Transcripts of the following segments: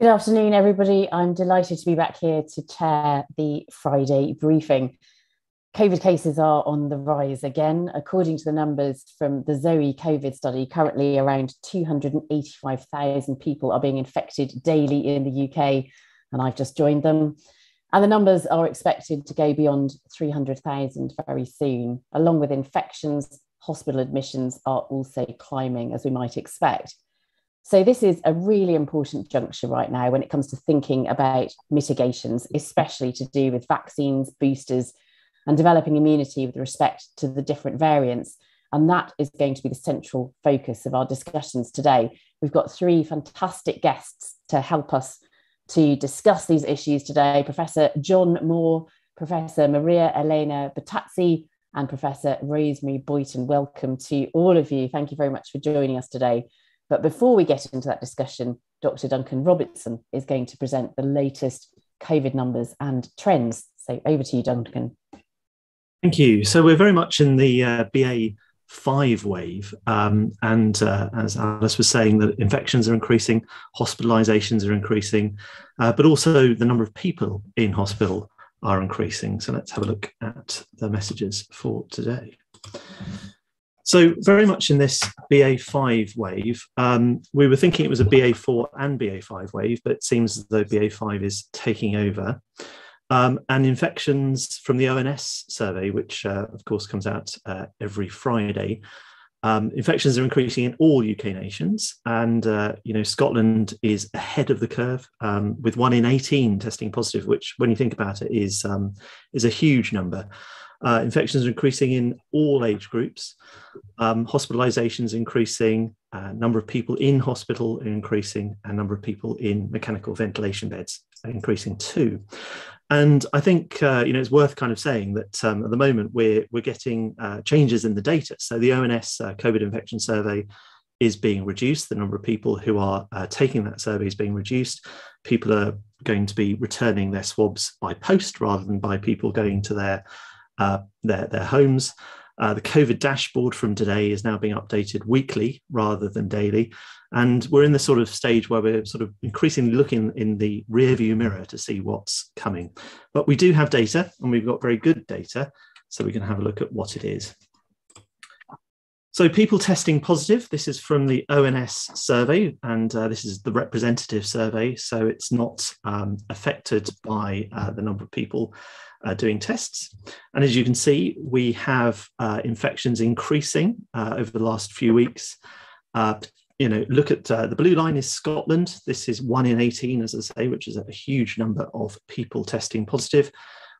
Good afternoon, everybody. I'm delighted to be back here to chair the Friday briefing. COVID cases are on the rise again. According to the numbers from the Zoe COVID study, currently around 285,000 people are being infected daily in the UK, and I've just joined them. And the numbers are expected to go beyond 300,000 very soon. Along with infections, hospital admissions are also climbing, as we might expect. So, this is a really important juncture right now when it comes to thinking about mitigations, especially to do with vaccines, boosters, and developing immunity with respect to the different variants. And that is going to be the central focus of our discussions today. We've got three fantastic guests to help us to discuss these issues today Professor John Moore, Professor Maria Elena Bottazzi, and Professor Rosemary Boyton. Welcome to all of you. Thank you very much for joining us today. But before we get into that discussion, Dr. Duncan Robertson is going to present the latest COVID numbers and trends. So over to you, Duncan. Thank you. So we're very much in the uh, BA5 wave. Um, and uh, as Alice was saying, that infections are increasing, hospitalizations are increasing, uh, but also the number of people in hospital are increasing. So let's have a look at the messages for today. So very much in this BA5 wave, um, we were thinking it was a BA4 and BA5 wave, but it seems as though BA5 is taking over. Um, and infections from the ONS survey, which uh, of course comes out uh, every Friday, um, infections are increasing in all UK nations, and uh, you know Scotland is ahead of the curve um, with one in 18 testing positive, which, when you think about it, is um, is a huge number. Uh, infections are increasing in all age groups. Um, hospitalizations increasing. Uh, number of people in hospital increasing, and number of people in mechanical ventilation beds increasing too. And I think uh, you know it's worth kind of saying that um, at the moment we're we're getting uh, changes in the data. So the ONS uh, COVID infection survey is being reduced. The number of people who are uh, taking that survey is being reduced. People are going to be returning their swabs by post rather than by people going to their their their homes. Uh, the COVID dashboard from today is now being updated weekly rather than daily. And we're in the sort of stage where we're sort of increasingly looking in the rear view mirror to see what's coming. But we do have data and we've got very good data. So we can have a look at what it is. So people testing positive, this is from the ONS survey, and uh, this is the representative survey. So it's not um, affected by uh, the number of people uh, doing tests. And as you can see, we have uh, infections increasing uh, over the last few weeks. Uh, you know, look at the blue line is Scotland. This is one in 18, as I say, which is a huge number of people testing positive.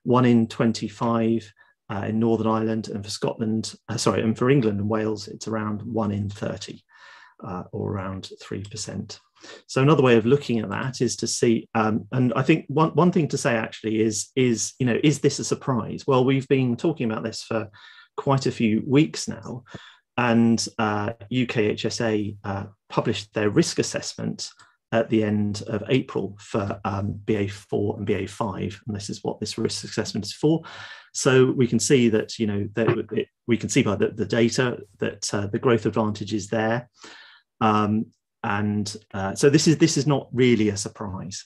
One in 25 uh, in Northern Ireland, and for Scotland, uh, sorry, and for England and Wales, it's around one in 30 uh, or around 3%. So another way of looking at that is to see, um, and I think one, one thing to say actually is, is, you know, is this a surprise? Well, we've been talking about this for quite a few weeks now, and uh, UKHSA uh, published their risk assessment at the end of April for um, BA4 and BA5, and this is what this risk assessment is for. So we can see that you know that it, we can see by the, the data that uh, the growth advantage is there, um, and uh, so this is this is not really a surprise.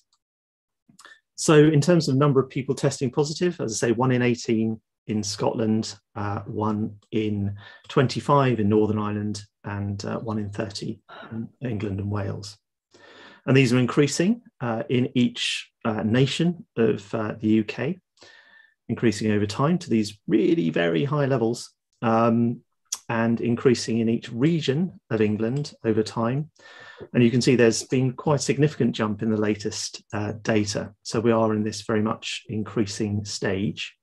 So in terms of number of people testing positive, as I say, one in 18 in Scotland, uh, one in 25 in Northern Ireland, and uh, one in 30 in England and Wales. And these are increasing uh, in each uh, nation of uh, the UK, increasing over time to these really very high levels, um, and increasing in each region of England over time. And you can see there's been quite a significant jump in the latest uh, data. So we are in this very much increasing stage.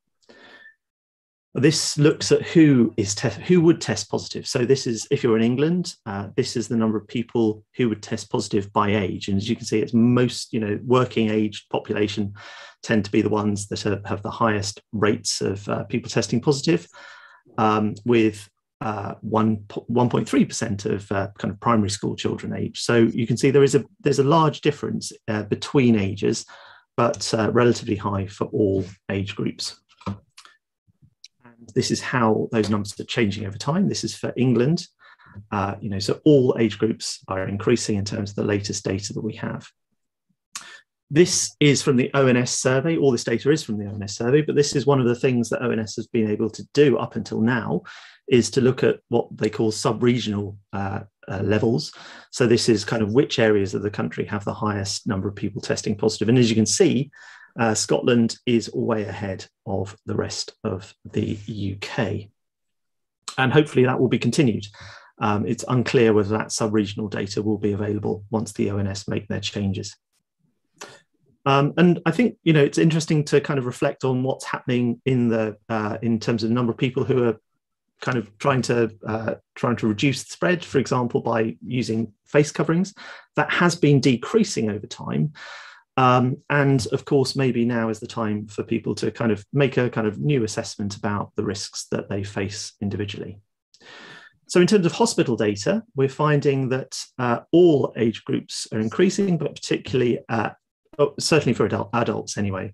This looks at who is who would test positive. So this is if you're in England, uh, this is the number of people who would test positive by age, and as you can see, it's most you know working age population tend to be the ones that are, have the highest rates of uh, people testing positive, um, with uh, one 1.3 percent of uh, kind of primary school children age. So you can see there is a there's a large difference uh, between ages, but uh, relatively high for all age groups And this is how those numbers are changing over time. This is for England. Uh, you know, so all age groups are increasing in terms of the latest data that we have. This is from the ONS survey. All this data is from the ONS survey, but this is one of the things that ONS has been able to do up until now is to look at what they call sub-regional uh, uh, levels. So this is kind of which areas of the country have the highest number of people testing positive. And as you can see, uh, Scotland is way ahead of the rest of the UK. And hopefully that will be continued. Um, it's unclear whether that sub-regional data will be available once the ONS make their changes. Um, and I think you know it's interesting to kind of reflect on what's happening in the uh, in terms of the number of people who are kind of trying to uh, trying to reduce the spread, for example, by using face coverings. That has been decreasing over time. Um, and of course, maybe now is the time for people to kind of make a kind of new assessment about the risks that they face individually. So, in terms of hospital data, we're finding that uh, all age groups are increasing, but particularly uh, oh, certainly for adult, adults anyway.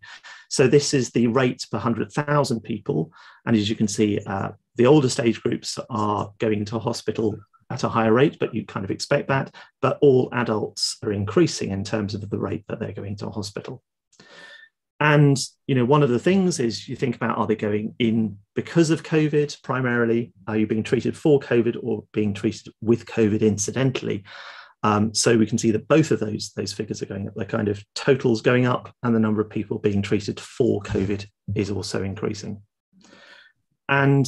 So this is the rate per 100,000 people. And as you can see, uh, the oldest age groups are going to hospital at a higher rate, but you kind of expect that. But all adults are increasing in terms of the rate that they're going to hospital. And you know, one of the things is you think about are they going in because of COVID primarily? Are you being treated for COVID or being treated with COVID incidentally? Um, so we can see that both of those those figures are going up. The kind of totals going up, and the number of people being treated for COVID is also increasing. And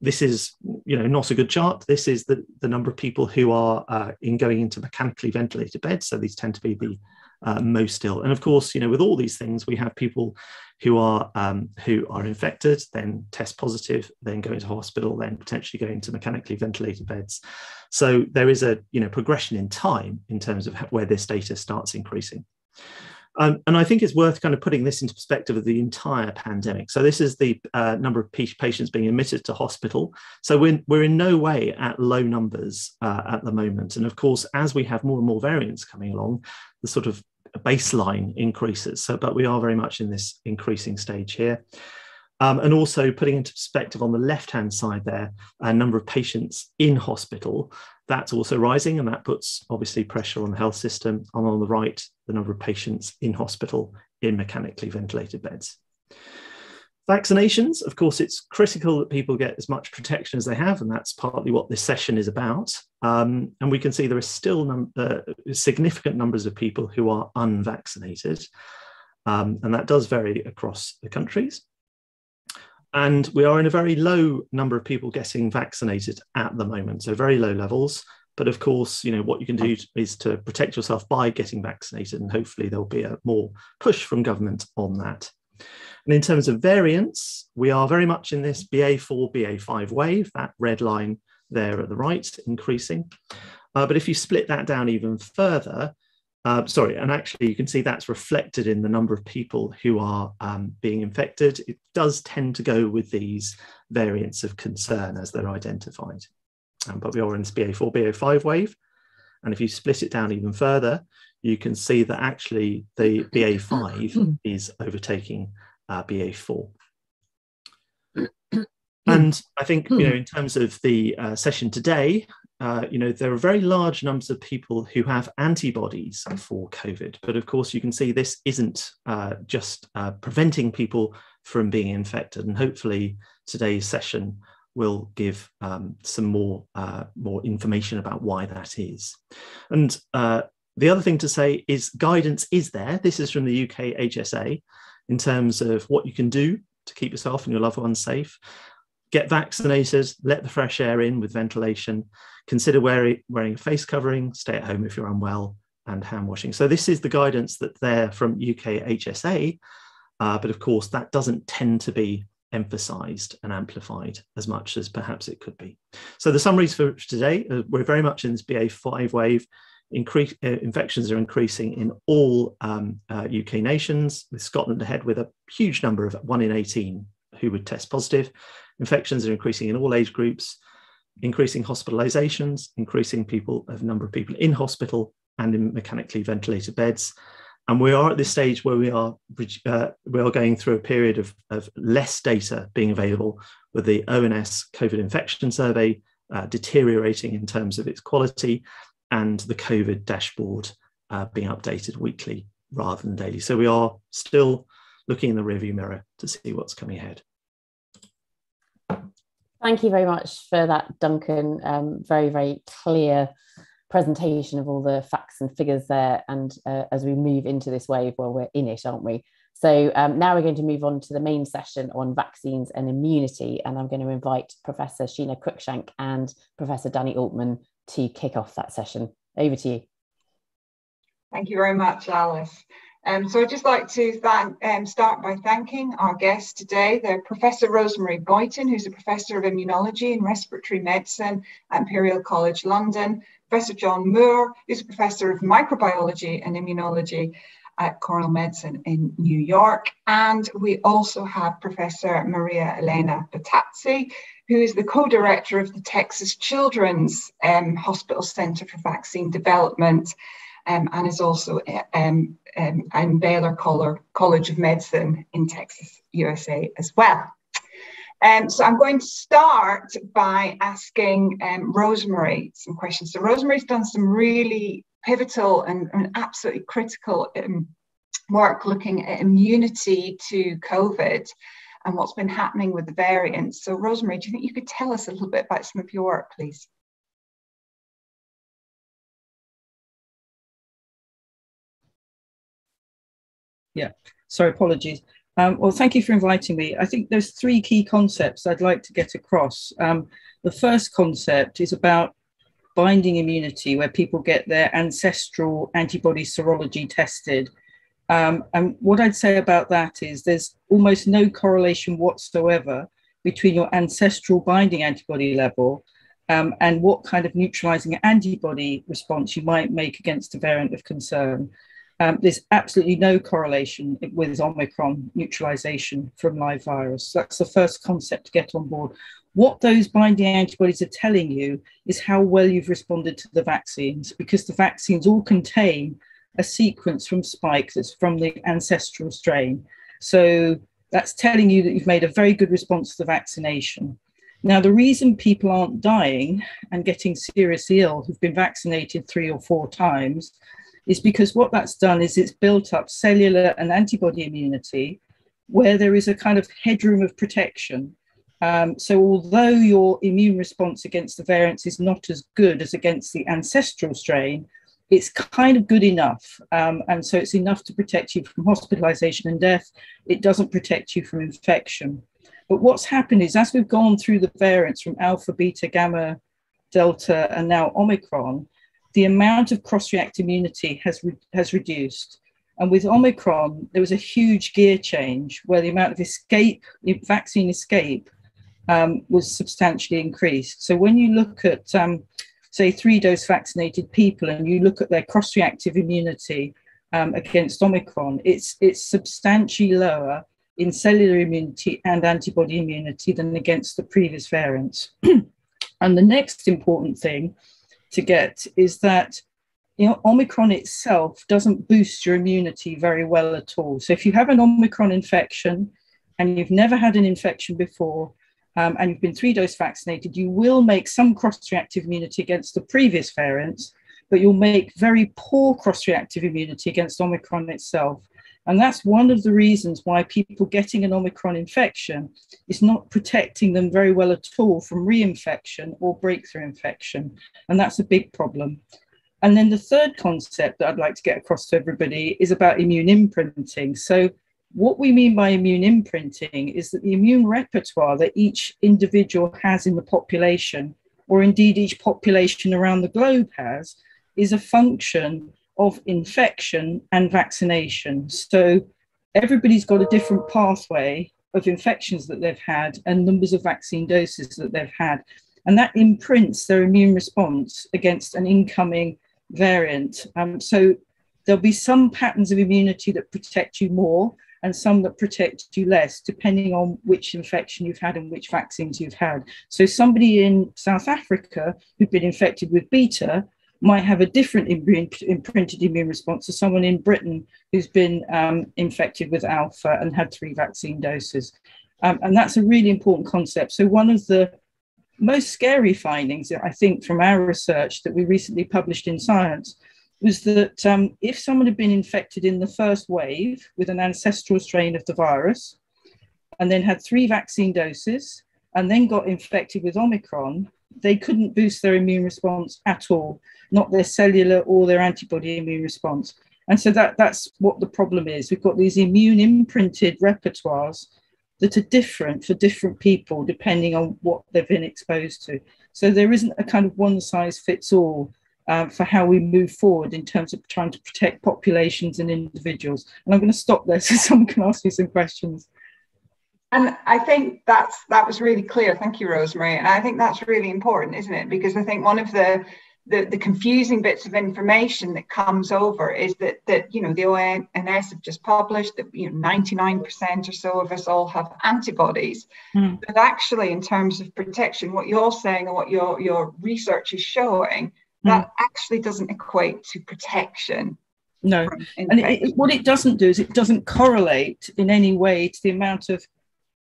this is, you know, not a good chart. This is the, the number of people who are uh, in going into mechanically ventilated beds. So these tend to be the uh, most ill. And of course, you know, with all these things, we have people who are um, who are infected, then test positive, then go into hospital, then potentially go into mechanically ventilated beds. So there is a you know progression in time in terms of where this data starts increasing. Um, and I think it's worth kind of putting this into perspective of the entire pandemic. So this is the uh, number of patients being admitted to hospital. So we're, we're in no way at low numbers uh, at the moment. And of course, as we have more and more variants coming along, the sort of baseline increases. So, but we are very much in this increasing stage here. Um, and also putting into perspective on the left-hand side there, a number of patients in hospital, that's also rising and that puts obviously pressure on the health system. And on the right, the number of patients in hospital in mechanically ventilated beds. Vaccinations, of course, it's critical that people get as much protection as they have, and that's partly what this session is about. Um, and we can see there are still num uh, significant numbers of people who are unvaccinated, um, and that does vary across the countries. And we are in a very low number of people getting vaccinated at the moment, so very low levels. But of course, you know what you can do is to protect yourself by getting vaccinated, and hopefully there'll be a more push from government on that. And in terms of variants, we are very much in this BA4, BA5 wave, that red line there at the right, increasing. Uh, but if you split that down even further, uh, sorry, and actually you can see that's reflected in the number of people who are um, being infected. It does tend to go with these variants of concern as they're identified. Um, but we are in this BA4, BA5 wave. And if you split it down even further, you can see that actually the BA5 is overtaking uh, BA4. and I think, you know, in terms of the uh, session today, uh, you know, there are very large numbers of people who have antibodies for COVID. But of course, you can see this isn't uh, just uh, preventing people from being infected. And hopefully, today's session will give um, some more, uh, more information about why that is. And uh, the other thing to say is guidance is there. This is from the UK HSA in terms of what you can do to keep yourself and your loved ones safe get vaccinated, let the fresh air in with ventilation, consider wearing, wearing a face covering, stay at home if you're unwell, and hand washing. So this is the guidance that's there from UK HSA, uh, but of course that doesn't tend to be emphasized and amplified as much as perhaps it could be. So the summaries for today, uh, we're very much in this BA5 wave. Increase, uh, infections are increasing in all um, uh, UK nations, with Scotland ahead with a huge number of 1 in 18 who would test positive. Infections are increasing in all age groups, increasing hospitalizations, increasing people of number of people in hospital and in mechanically ventilated beds. And we are at this stage where we are uh, we are going through a period of, of less data being available with the ONS COVID infection survey uh, deteriorating in terms of its quality and the COVID dashboard uh, being updated weekly rather than daily. So we are still looking in the rearview mirror to see what's coming ahead. Thank you very much for that, Duncan. Um, very, very clear presentation of all the facts and figures there. And uh, as we move into this wave, well, we're in it, aren't we? So um, now we're going to move on to the main session on vaccines and immunity. And I'm going to invite Professor Sheena Cruickshank and Professor Danny Altmann to kick off that session. Over to you. Thank you very much, Alice. Um, so I'd just like to thank, um, start by thanking our guests today. They're Professor Rosemary Boyton, who's a Professor of Immunology and Respiratory Medicine at Imperial College London, Professor John Moore, who's a Professor of Microbiology and Immunology at Cornell Medicine in New York. And we also have Professor Maria Elena Bottazzi, who is the co-director of the Texas Children's um, Hospital Center for Vaccine Development um, and is also um, um, in Baylor College of Medicine in Texas, USA as well. Um, so I'm going to start by asking um, Rosemary some questions. So Rosemary's done some really pivotal and, and absolutely critical um, work looking at immunity to COVID and what's been happening with the variants. So Rosemary, do you think you could tell us a little bit about some of your work, please? Yeah, sorry, apologies. Um, well, thank you for inviting me. I think there's three key concepts I'd like to get across. Um, the first concept is about binding immunity, where people get their ancestral antibody serology tested. Um, and what I'd say about that is there's almost no correlation whatsoever between your ancestral binding antibody level um, and what kind of neutralizing antibody response you might make against a variant of concern. Um, there's absolutely no correlation with Omicron neutralization from live virus. That's the first concept to get on board. What those binding antibodies are telling you is how well you've responded to the vaccines, because the vaccines all contain a sequence from spike that's from the ancestral strain. So that's telling you that you've made a very good response to the vaccination. Now, the reason people aren't dying and getting seriously ill who've been vaccinated three or four times is because what that's done is it's built up cellular and antibody immunity where there is a kind of headroom of protection. Um, so, although your immune response against the variants is not as good as against the ancestral strain, it's kind of good enough. Um, and so, it's enough to protect you from hospitalization and death. It doesn't protect you from infection. But what's happened is, as we've gone through the variants from alpha, beta, gamma, delta, and now Omicron, the amount of cross-react immunity has, re- has reduced. And with Omicron, there was a huge gear change where the amount of escape, vaccine escape, um, was substantially increased. So when you look at, um, say, three dose vaccinated people and you look at their cross reactive immunity um, against Omicron, it's, it's substantially lower in cellular immunity and antibody immunity than against the previous variants. and the next important thing to get is that you know, Omicron itself doesn't boost your immunity very well at all. So if you have an Omicron infection and you've never had an infection before, um, and you've been three dose vaccinated, you will make some cross reactive immunity against the previous variants, but you'll make very poor cross reactive immunity against Omicron itself. And that's one of the reasons why people getting an Omicron infection is not protecting them very well at all from reinfection or breakthrough infection. And that's a big problem. And then the third concept that I'd like to get across to everybody is about immune imprinting. So, what we mean by immune imprinting is that the immune repertoire that each individual has in the population, or indeed each population around the globe has, is a function of infection and vaccination. So everybody's got a different pathway of infections that they've had and numbers of vaccine doses that they've had. And that imprints their immune response against an incoming variant. Um, so there'll be some patterns of immunity that protect you more and some that protect you less, depending on which infection you've had and which vaccines you've had. So somebody in South Africa who'd been infected with beta might have a different imprinted immune response to someone in Britain who's been um, infected with alpha and had three vaccine doses. Um, and that's a really important concept. So, one of the most scary findings, I think, from our research that we recently published in Science was that um, if someone had been infected in the first wave with an ancestral strain of the virus and then had three vaccine doses and then got infected with Omicron, they couldn't boost their immune response at all, not their cellular or their antibody immune response. And so that, that's what the problem is. We've got these immune imprinted repertoires that are different for different people depending on what they've been exposed to. So there isn't a kind of one size fits all uh, for how we move forward in terms of trying to protect populations and individuals. And I'm going to stop there so someone can ask me some questions. And I think that's that was really clear. Thank you, Rosemary. And I think that's really important, isn't it? Because I think one of the the, the confusing bits of information that comes over is that that you know the ONS have just published that you know 99% or so of us all have antibodies. Mm. But actually, in terms of protection, what you're saying and what your your research is showing, mm. that actually doesn't equate to protection. No, and it, what it doesn't do is it doesn't correlate in any way to the amount of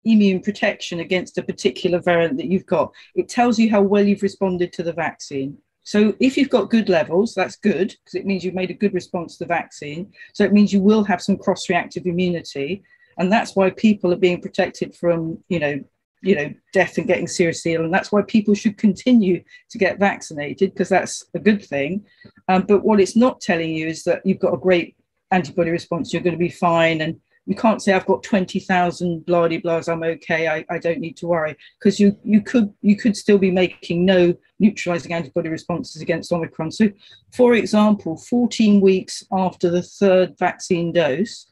immune protection against a particular variant that you've got. It tells you how well you've responded to the vaccine. So if you've got good levels, that's good because it means you've made a good response to the vaccine. So it means you will have some cross-reactive immunity, and that's why people are being protected from, you know, you know, death and getting seriously ill, and that's why people should continue to get vaccinated because that's a good thing. Um, but what it's not telling you is that you've got a great antibody response, you're going to be fine, and you can't say I've got 20,000 bloody blahs, I'm okay, I, I don't need to worry. Because you you could you could still be making no neutralizing antibody responses against Omicron. So for example, 14 weeks after the third vaccine dose,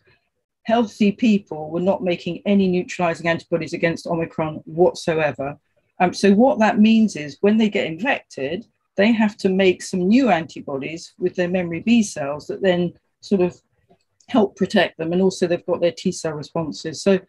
healthy people were not making any neutralizing antibodies against Omicron whatsoever. Um, so what that means is when they get infected, they have to make some new antibodies with their memory B cells that then sort of help protect them. And also they've got their T cell responses. So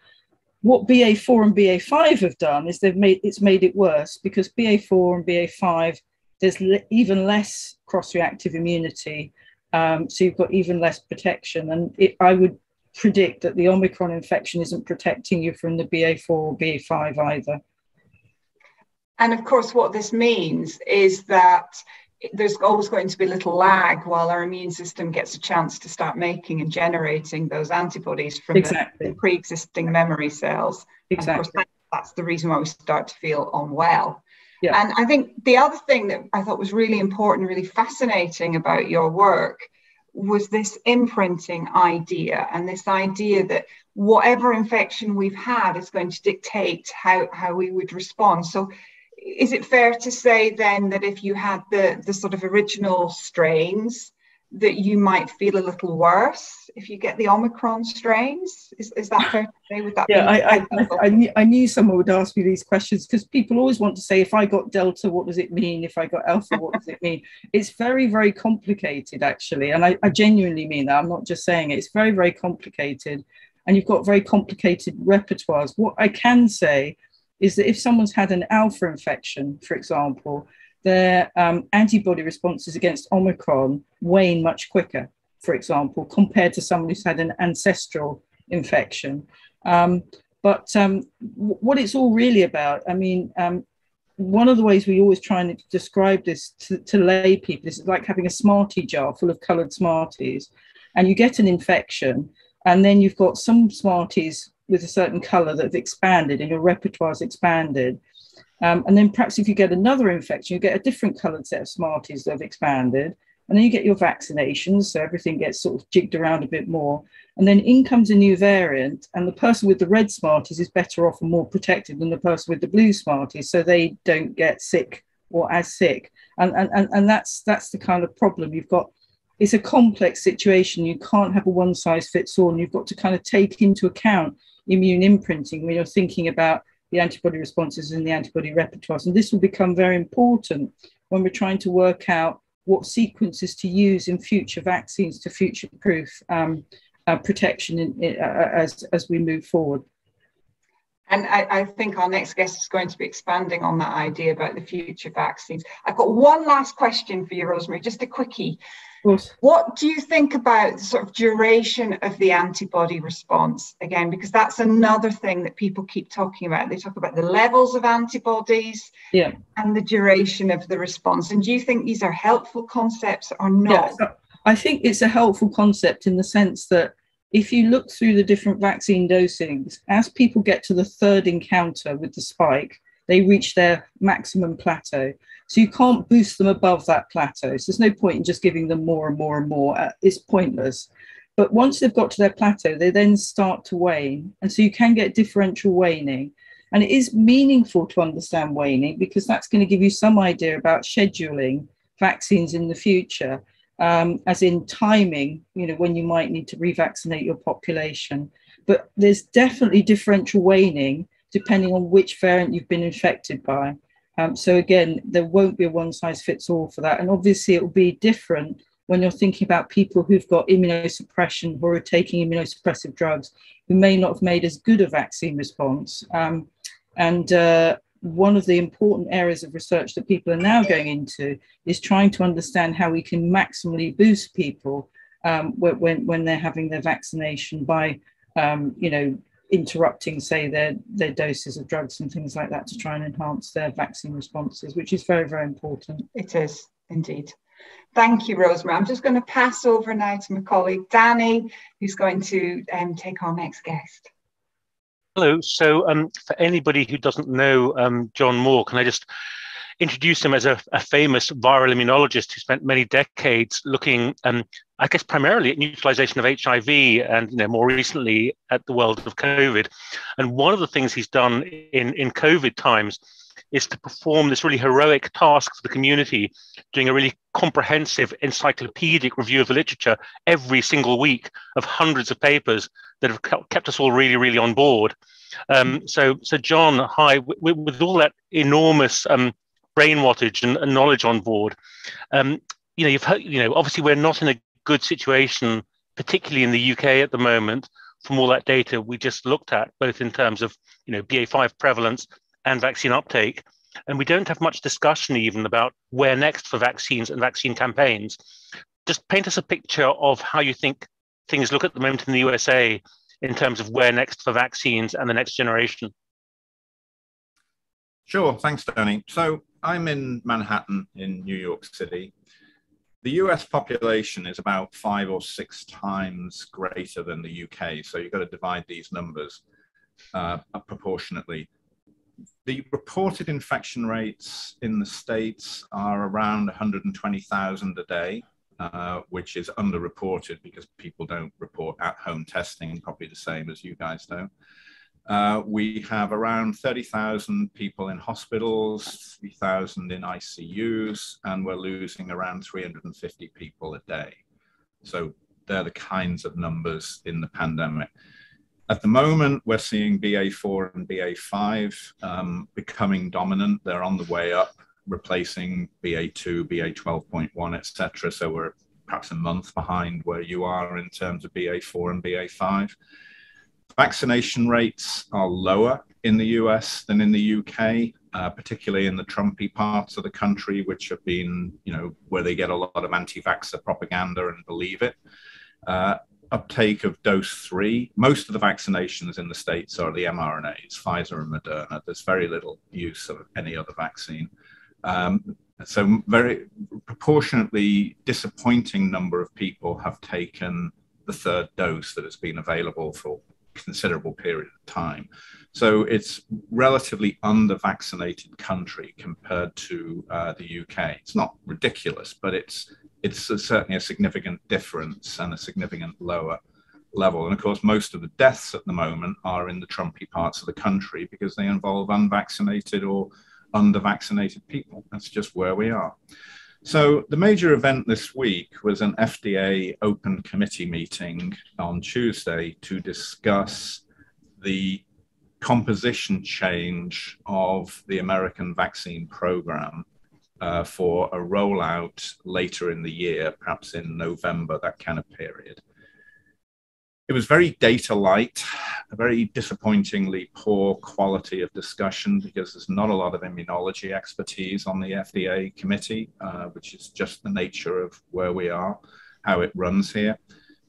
what BA4 and BA5 have done is they've made it's made it worse because BA4 and BA5 there's le- even less cross-reactive immunity, um, so you've got even less protection. And it, I would predict that the Omicron infection isn't protecting you from the BA4 or BA5 either. And of course, what this means is that there's always going to be a little lag while our immune system gets a chance to start making and generating those antibodies from exactly. the, pre-existing memory cells. Exactly. That, that's the reason why we start to feel unwell. Yeah. And I think the other thing that I thought was really important, really fascinating about your work was this imprinting idea and this idea that whatever infection we've had is going to dictate how, how we would respond. So is it fair to say then that if you had the the sort of original strains that you might feel a little worse if you get the omicron strains? Is, is that fair to say? Would that yeah I, I, I, knew, I knew someone would ask me these questions because people always want to say if i got delta what does it mean? If i got alpha what does it mean? It's very very complicated actually and I, I genuinely mean that. I'm not just saying it. It's very very complicated and you've got very complicated repertoires. What i can say is that if someone's had an alpha infection, for example, their um, antibody responses against Omicron wane much quicker, for example, compared to someone who's had an ancestral infection. Um, but um, w- what it's all really about, I mean, um, one of the ways we always try and describe this to, to lay people is like having a Smartie jar full of coloured Smarties, and you get an infection, and then you've got some Smarties with a certain color that have expanded and your repertoire repertoire's expanded. Um, and then perhaps if you get another infection, you get a different colored set of Smarties that have expanded. And then you get your vaccinations, so everything gets sort of jigged around a bit more. And then in comes a new variant, and the person with the red Smarties is better off and more protected than the person with the blue Smarties, so they don't get sick or as sick. And, and, and that's that's the kind of problem. You've got it's a complex situation. You can't have a one size fits all, and you've got to kind of take into account immune imprinting when you're thinking about the antibody responses and the antibody repertoires. And this will become very important when we're trying to work out what sequences to use in future vaccines to future proof um, uh, protection in, in, uh, as, as we move forward. And I, I, think our next guest is going to be expanding on that idea about the future vaccines. I've got one last question for you, Rosemary, just a quickie. What do you think about the sort of duration of the antibody response? Again, because that's another thing that people keep talking about. They talk about the levels of antibodies yeah. and the duration of the response. And do you think these are helpful concepts or not? Yeah, I think it's a helpful concept in the sense that if you look through the different vaccine dosings, as people get to the third encounter with the spike, they reach their maximum plateau. So you can't boost them above that plateau. So there's no point in just giving them more and more and more. Uh, it's pointless. But once they've got to their plateau, they then start to wane. And so you can get differential waning. And it is meaningful to understand waning because that's going to give you some idea about scheduling vaccines in the future, um, as in timing, you know, when you might need to revaccinate your population. But there's definitely differential waning depending on which variant you've been infected by. Um, so again, there won't be a one size fits all for that. And obviously it will be different when you're thinking about people who've got immunosuppression or are taking immunosuppressive drugs who may not have made as good a vaccine response. Um, and uh, one of the important areas of research that people are now going into is trying to understand how we can maximally boost people um, when, when they're having their vaccination by, um, you know, interrupting, say, their, their doses of drugs and things like that to try and enhance their vaccine responses, which is very, very important. It is indeed. Thank you, Rosemary. I'm just going to pass over now to my colleague Danny, who's going to um, take our next guest. Hello. So, um, for anybody who doesn't know um, John Moore, can I just introduce him as a, a, famous viral immunologist who spent many decades looking, um, I guess, primarily at neutralization of HIV and, you know, more recently at the world of COVID. And one of the things he's done in in COVID times is to perform this really heroic task for the community, doing a really comprehensive encyclopedic review of the literature every single week of hundreds of papers that have kept us all really, really on board. Um, so, so John, hi, with, with all that enormous um, brain wattage and, and, knowledge on board, um, you know, you've heard, you know, obviously we're not in a good situation, particularly in the UK at the moment, from all that data we just looked at, both in terms of, you know, BA5 prevalence and vaccine uptake. And we don't have much discussion even about where next for vaccines and vaccine campaigns. Just paint us a picture of how you think things look at the moment in the USA in terms of where next for vaccines and the next generation. Sure, thanks, Tony. So I'm in Manhattan in New York City. The US population is about five or six times greater than the UK. So you've got to divide these numbers uh, proportionately the reported infection rates in the States are around 120,000 a day, uh, which is underreported because people don't report at home testing, probably the same as you guys do. Uh, we have around 30,000 people in hospitals, 3,000 in ICUs, and we're losing around 350 people a day. So they're the kinds of numbers in the pandemic. At the moment, we're seeing BA4 and BA5 um, becoming dominant. They're on the way up, replacing BA2, BA12.1, etc. So we're perhaps a month behind where you are in terms of BA4 and BA5. Vaccination rates are lower in the US than in the UK, uh, particularly in the Trumpy parts of the country, which have been, you know, where they get a lot of anti vaxxer propaganda and believe it. Uh, uptake of dose three. Most of the vaccinations in the States are the mRNAs, Pfizer and Moderna. There's very little use of any other vaccine. Um, so, very proportionately disappointing number of people have taken the third dose that has been available for considerable period of time. So it's relatively under vaccinated country compared to uh, the UK. It's not ridiculous, but it's it's a, certainly a significant difference and a significant lower level. And of course, most of the deaths at the moment are in the Trumpy parts of the country because they involve unvaccinated or under-vaccinated people. That's just where we are. So the major event this week was an FDA open committee meeting on Tuesday to discuss the composition change of the American vaccine program uh, for a rollout later in the year, perhaps in November, that kind of period. It was very data light, a very disappointingly poor quality of discussion because there's not a lot of immunology expertise on the FDA committee, uh, which is just the nature of where we are, how it runs here.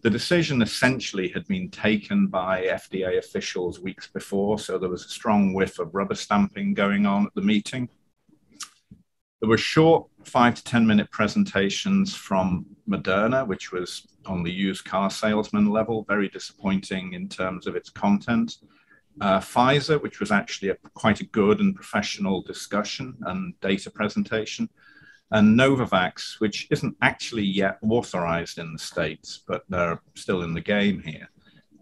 The decision essentially had been taken by FDA officials weeks before, so there was a strong whiff of rubber stamping going on at the meeting There were short five to 10 minute presentations from Moderna, which was on the used car salesman level, very disappointing in terms of its content. Uh, Pfizer, which was actually a, quite a good and professional discussion and data presentation. And Novavax, which isn't actually yet authorized in the States, but they're still in the game here.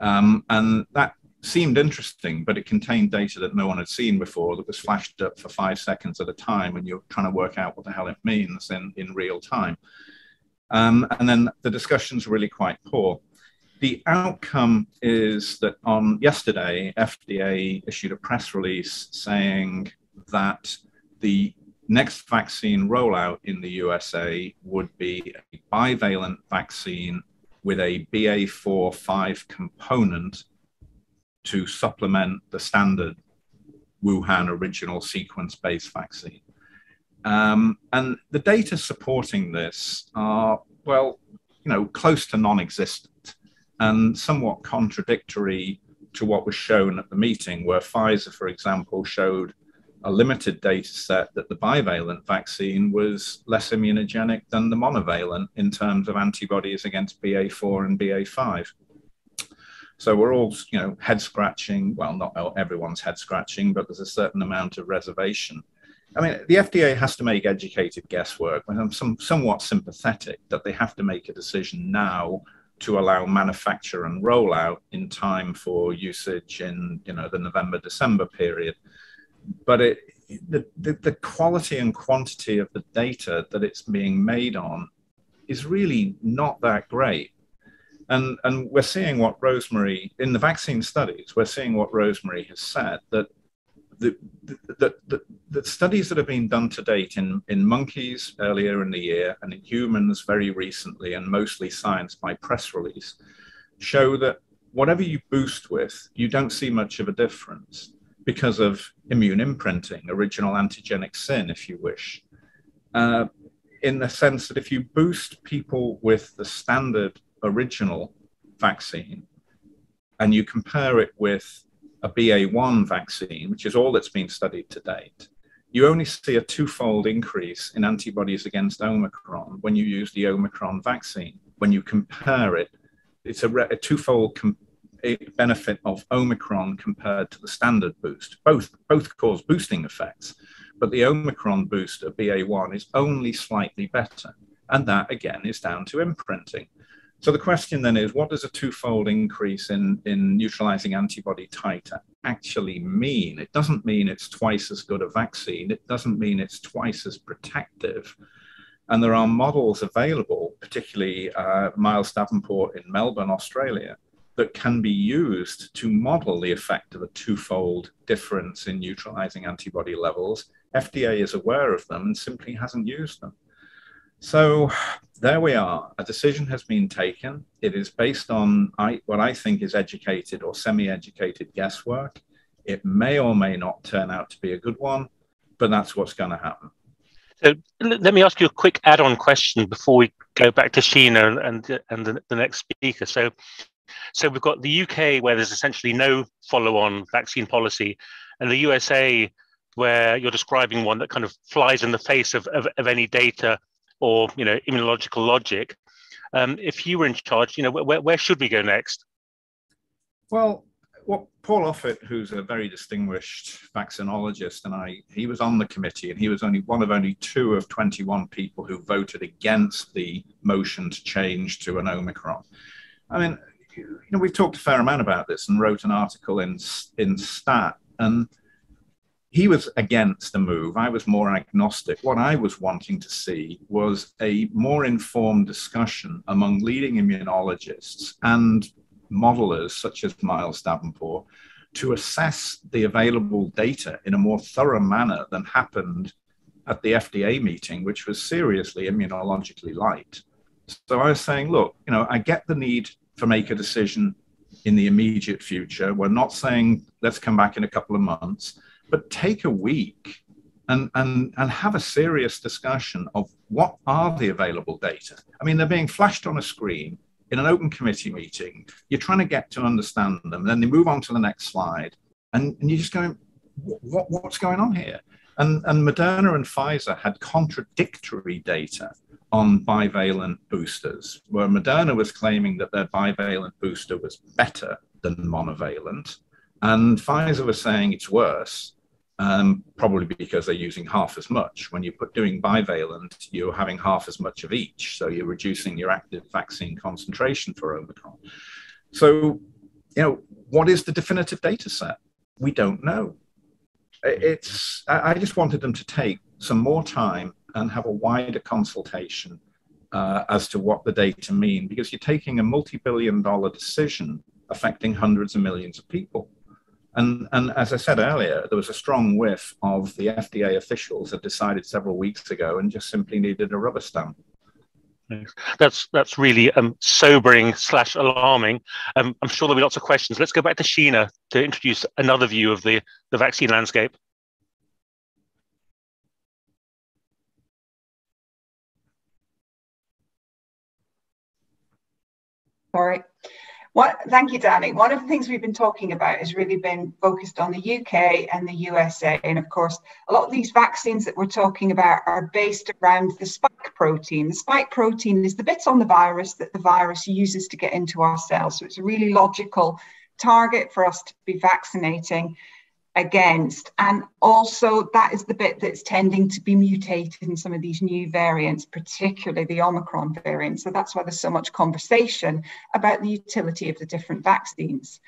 Um, and that seemed interesting, but it contained data that no one had seen before that was flashed up for five seconds at a time, and you're trying to work out what the hell it means in, in real time. Um, and then the discussion's really quite poor. The outcome is that on yesterday, FDA issued a press release saying that the next vaccine rollout in the USA would be a bivalent vaccine with a BA4 5 component to supplement the standard Wuhan original sequence based vaccine. Um, and the data supporting this are, well, you know, close to non existent and somewhat contradictory to what was shown at the meeting, where Pfizer, for example, showed a limited data set that the bivalent vaccine was less immunogenic than the monovalent in terms of antibodies against BA4 and BA5. So we're all, you know, head scratching. Well, not everyone's head scratching, but there's a certain amount of reservation. I mean, the FDA has to make educated guesswork. I'm some, somewhat sympathetic that they have to make a decision now to allow manufacture and rollout in time for usage in, you know, the November December period. But it, the, the, the quality and quantity of the data that it's being made on is really not that great. And, and we're seeing what Rosemary, in the vaccine studies, we're seeing what Rosemary has said that the, the, the, the, studies that have been done to date in, in monkeys earlier in the year and in humans very recently, and mostly science by press release, show that whatever you boost with, you don't see much of a difference because of immune imprinting, original antigenic sin, if you wish. Uh, in the sense that if you boost people with the standard original vaccine and you compare it with a BA1 vaccine, which is all that's been studied to date, you only see a twofold increase in antibodies against Omicron when you use the Omicron vaccine. When you compare it, it's a, re- a twofold com- benefit of Omicron compared to the standard boost. Both, both cause boosting effects, but the Omicron boost of BA1 is only slightly better. And that again is down to imprinting. So the question then is, what does a twofold increase in, in neutralizing antibody titer actually mean? It doesn't mean it's twice as good a vaccine. It doesn't mean it's twice as protective. And there are models available, particularly uh, Miles Davenport in Melbourne, Australia, that can be used to model the effect of a twofold difference in neutralizing antibody levels. FDA is aware of them and simply hasn't used them. So there we are. A decision has been taken. It is based on I, what I think is educated or semi educated guesswork. It may or may not turn out to be a good one, but that's what's going to happen. So let me ask you a quick add on question before we go back to Sheena and, and the, the next speaker. So, so we've got the UK where there's essentially no follow on vaccine policy, and the USA where you're describing one that kind of flies in the face of, of, of any data or you know immunological logic. Um, if you were in charge, you know where, where should we go next? Well, what Paul Offit, who's a very distinguished vaccinologist, and I, he was on the committee, and he was only one of only two of 21 people who voted against the motion to change to an Omicron. I mean, you know, we've talked a fair amount about this and wrote an article in in Stat, and he was against the move. I was more agnostic. What I was wanting to see was a more informed discussion among leading immunologists and modelers such as Miles Davenport to assess the available data in a more thorough manner than happened at the FDA meeting, which was seriously immunologically light. So I was saying, look, you know, I get the need to make a decision in the immediate future. We're not saying let's come back in a couple of months but take a week and, and, and have a serious discussion of what are the available data. I mean, they're being flashed on a screen in an open committee meeting. You're trying to get to understand them. Then they move on to the next slide. And, and you're just going, what, what's going on here? And, and Moderna and Pfizer had contradictory data on bivalent boosters, where Moderna was claiming that their bivalent booster was better than monovalent, and Pfizer was saying it's worse, um, probably because they're using half as much. When you're doing bivalent, you're having half as much of each, so you're reducing your active vaccine concentration for Omicron. So, you know, what is the definitive data set? We don't know. It's. I just wanted them to take some more time and have a wider consultation uh, as to what the data mean, because you're taking a multi-billion dollar decision affecting hundreds of millions of people. And, and as I said earlier, there was a strong whiff of the FDA officials had decided several weeks ago and just simply needed a rubber stamp. That's that's really um, sobering slash alarming. Um, I'm sure there'll be lots of questions. Let's go back to Sheena to introduce another view of the, the vaccine landscape. Sorry. What, thank you, Danny. One of the things we've been talking about has really been focused on the UK and the USA. And of course, a lot of these vaccines that we're talking about are based around the spike protein. The spike protein is the bits on the virus that the virus uses to get into our cells. So it's a really logical target for us to be vaccinating against. And also, that is the bit that's tending to be mutated in some of these new variants, particularly the Omicron variant. So that's why there's so much conversation about the utility of the different vaccines.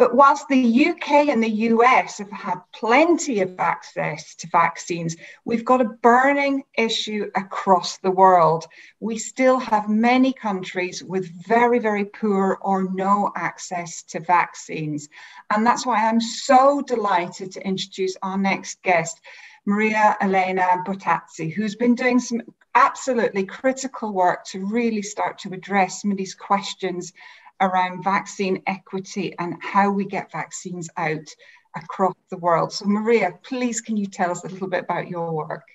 But whilst the UK and the US have had plenty of access to vaccines, we've got a burning issue across the world. We still have many countries with very, very poor or no access to vaccines. And that's why I'm so delighted to introduce our next guest, Maria Elena Bottazzi, who's been doing some absolutely critical work to really start to address some of these questions around vaccine equity and how we get vaccines out across the world. So, Maria, please can you tell us a little bit about your work?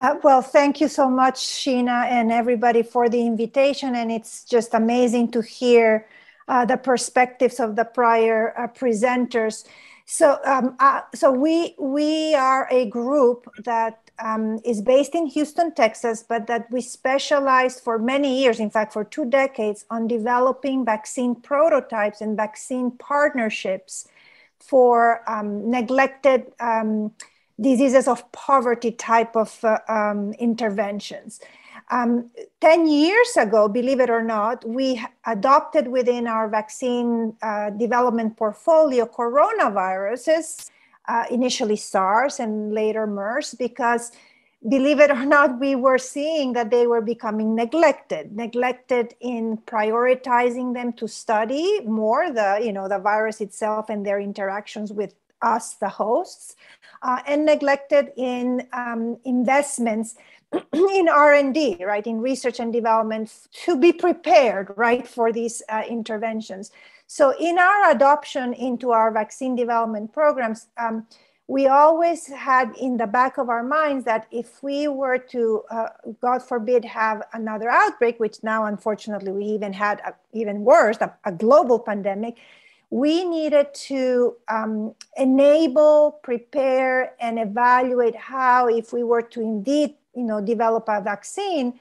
Uh, well, thank you so much, Sheena, and everybody for the invitation. And it's just amazing to hear uh, the perspectives of the prior uh, presenters. So, um, uh, so we we are a group that um, is based in Houston, Texas, but that we specialized for many years, in fact, for two decades, on developing vaccine prototypes and vaccine partnerships for um, neglected um, diseases of poverty type of uh, um, interventions. Um, 10 years ago, believe it or not, we adopted within our vaccine uh, development portfolio coronaviruses uh, initially SARS and later MERS, because believe it or not, we were seeing that they were becoming neglected, neglected in prioritizing them to study more the, you know, the virus itself and their interactions with us, the hosts, uh, and neglected in um, investments in R&D, right, in research and development to be prepared, right, for these uh, interventions. So in our adoption into our vaccine development programs, um, we always had in the back of our minds that if we were to, uh, God forbid, have another outbreak, which now unfortunately we even had a, even worse, a, a, global pandemic, we needed to um, enable, prepare, and evaluate how, if we were to indeed, you know, develop a vaccine,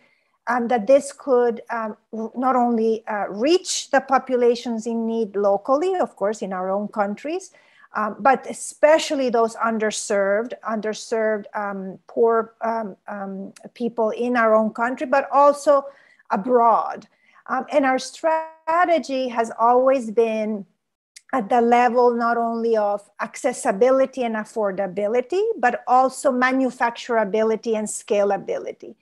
um, that this could um, not only uh, reach the populations in need locally, of course, in our own countries, um, but especially those underserved, underserved, um, poor um, um, people in our own country, but also abroad. and our strategy has always been at the level not only of accessibility and affordability, but also manufacturability and scalability.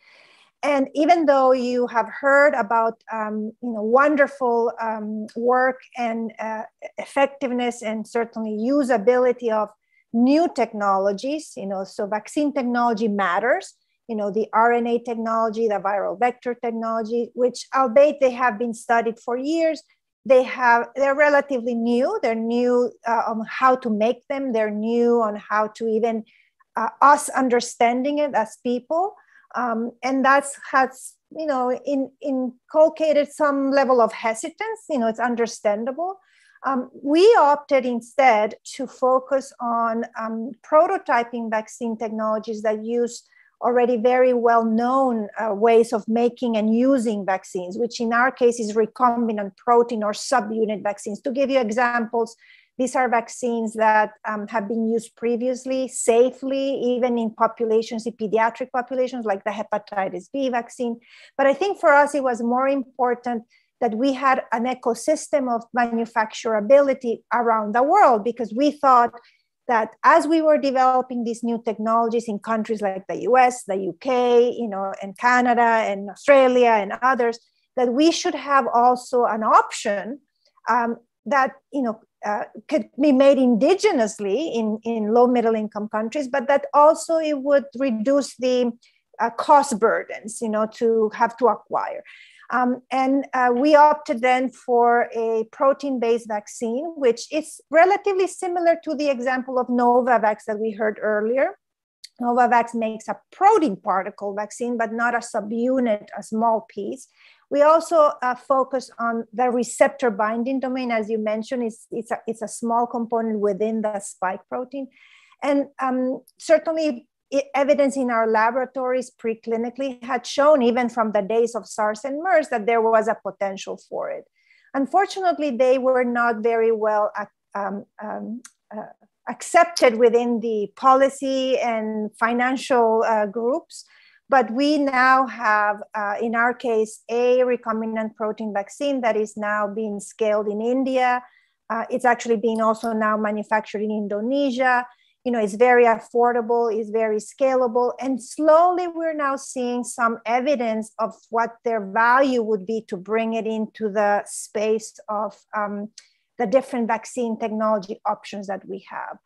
And even though you have heard about um, you know wonderful um, work and uh, effectiveness and certainly usability of new technologies, you know, so vaccine technology matters. You know, the RNA technology, the viral vector technology, which albeit they have been studied for years, they have they're relatively new. They're new uh, on how to make them. They're new on how to even uh, us understanding it as people um, and that's has you know in, inculcated some level of hesitance you know it's understandable Um, we opted instead to focus on um, prototyping vaccine technologies that use already very well known uh, ways of making and using vaccines, which in our case is recombinant protein or subunit vaccines. To give you examples, these are vaccines that um, have been used previously safely, even in populations, in pediatric populations, like the hepatitis B vaccine. But I think for us, it was more important that we had an ecosystem of manufacturability around the world because we thought that as we were developing these new technologies in countries like the US, the UK, you know, and Canada and Australia and others, that we should have also an option um, that you know uh, could be made indigenously in, in low middle income countries, but that also it would reduce the uh, cost burdens, you know, to have to acquire. Um, and uh, we opted then for a protein based vaccine, which is relatively similar to the example of Novavax that we heard earlier. Novavax makes a protein particle vaccine, but not a subunit, a small piece. We also uh, focus on the receptor binding domain, as you mentioned, it's, it's, a, it's a small component within the spike protein. And um, certainly evidence in our laboratories preclinically had shown, even from the days of SARS and MERS, that there was a potential for it. Unfortunately, they were not very well um, um, uh, accepted within the policy and financial uh, groups. But we now have, uh, in our case, a recombinant protein vaccine that is now being scaled in India. Uh, it's actually being also now manufactured in Indonesia you know, it's very affordable, it's very scalable. And slowly we're now seeing some evidence of what their value would be to bring it into the space of um, the different vaccine technology options that we have.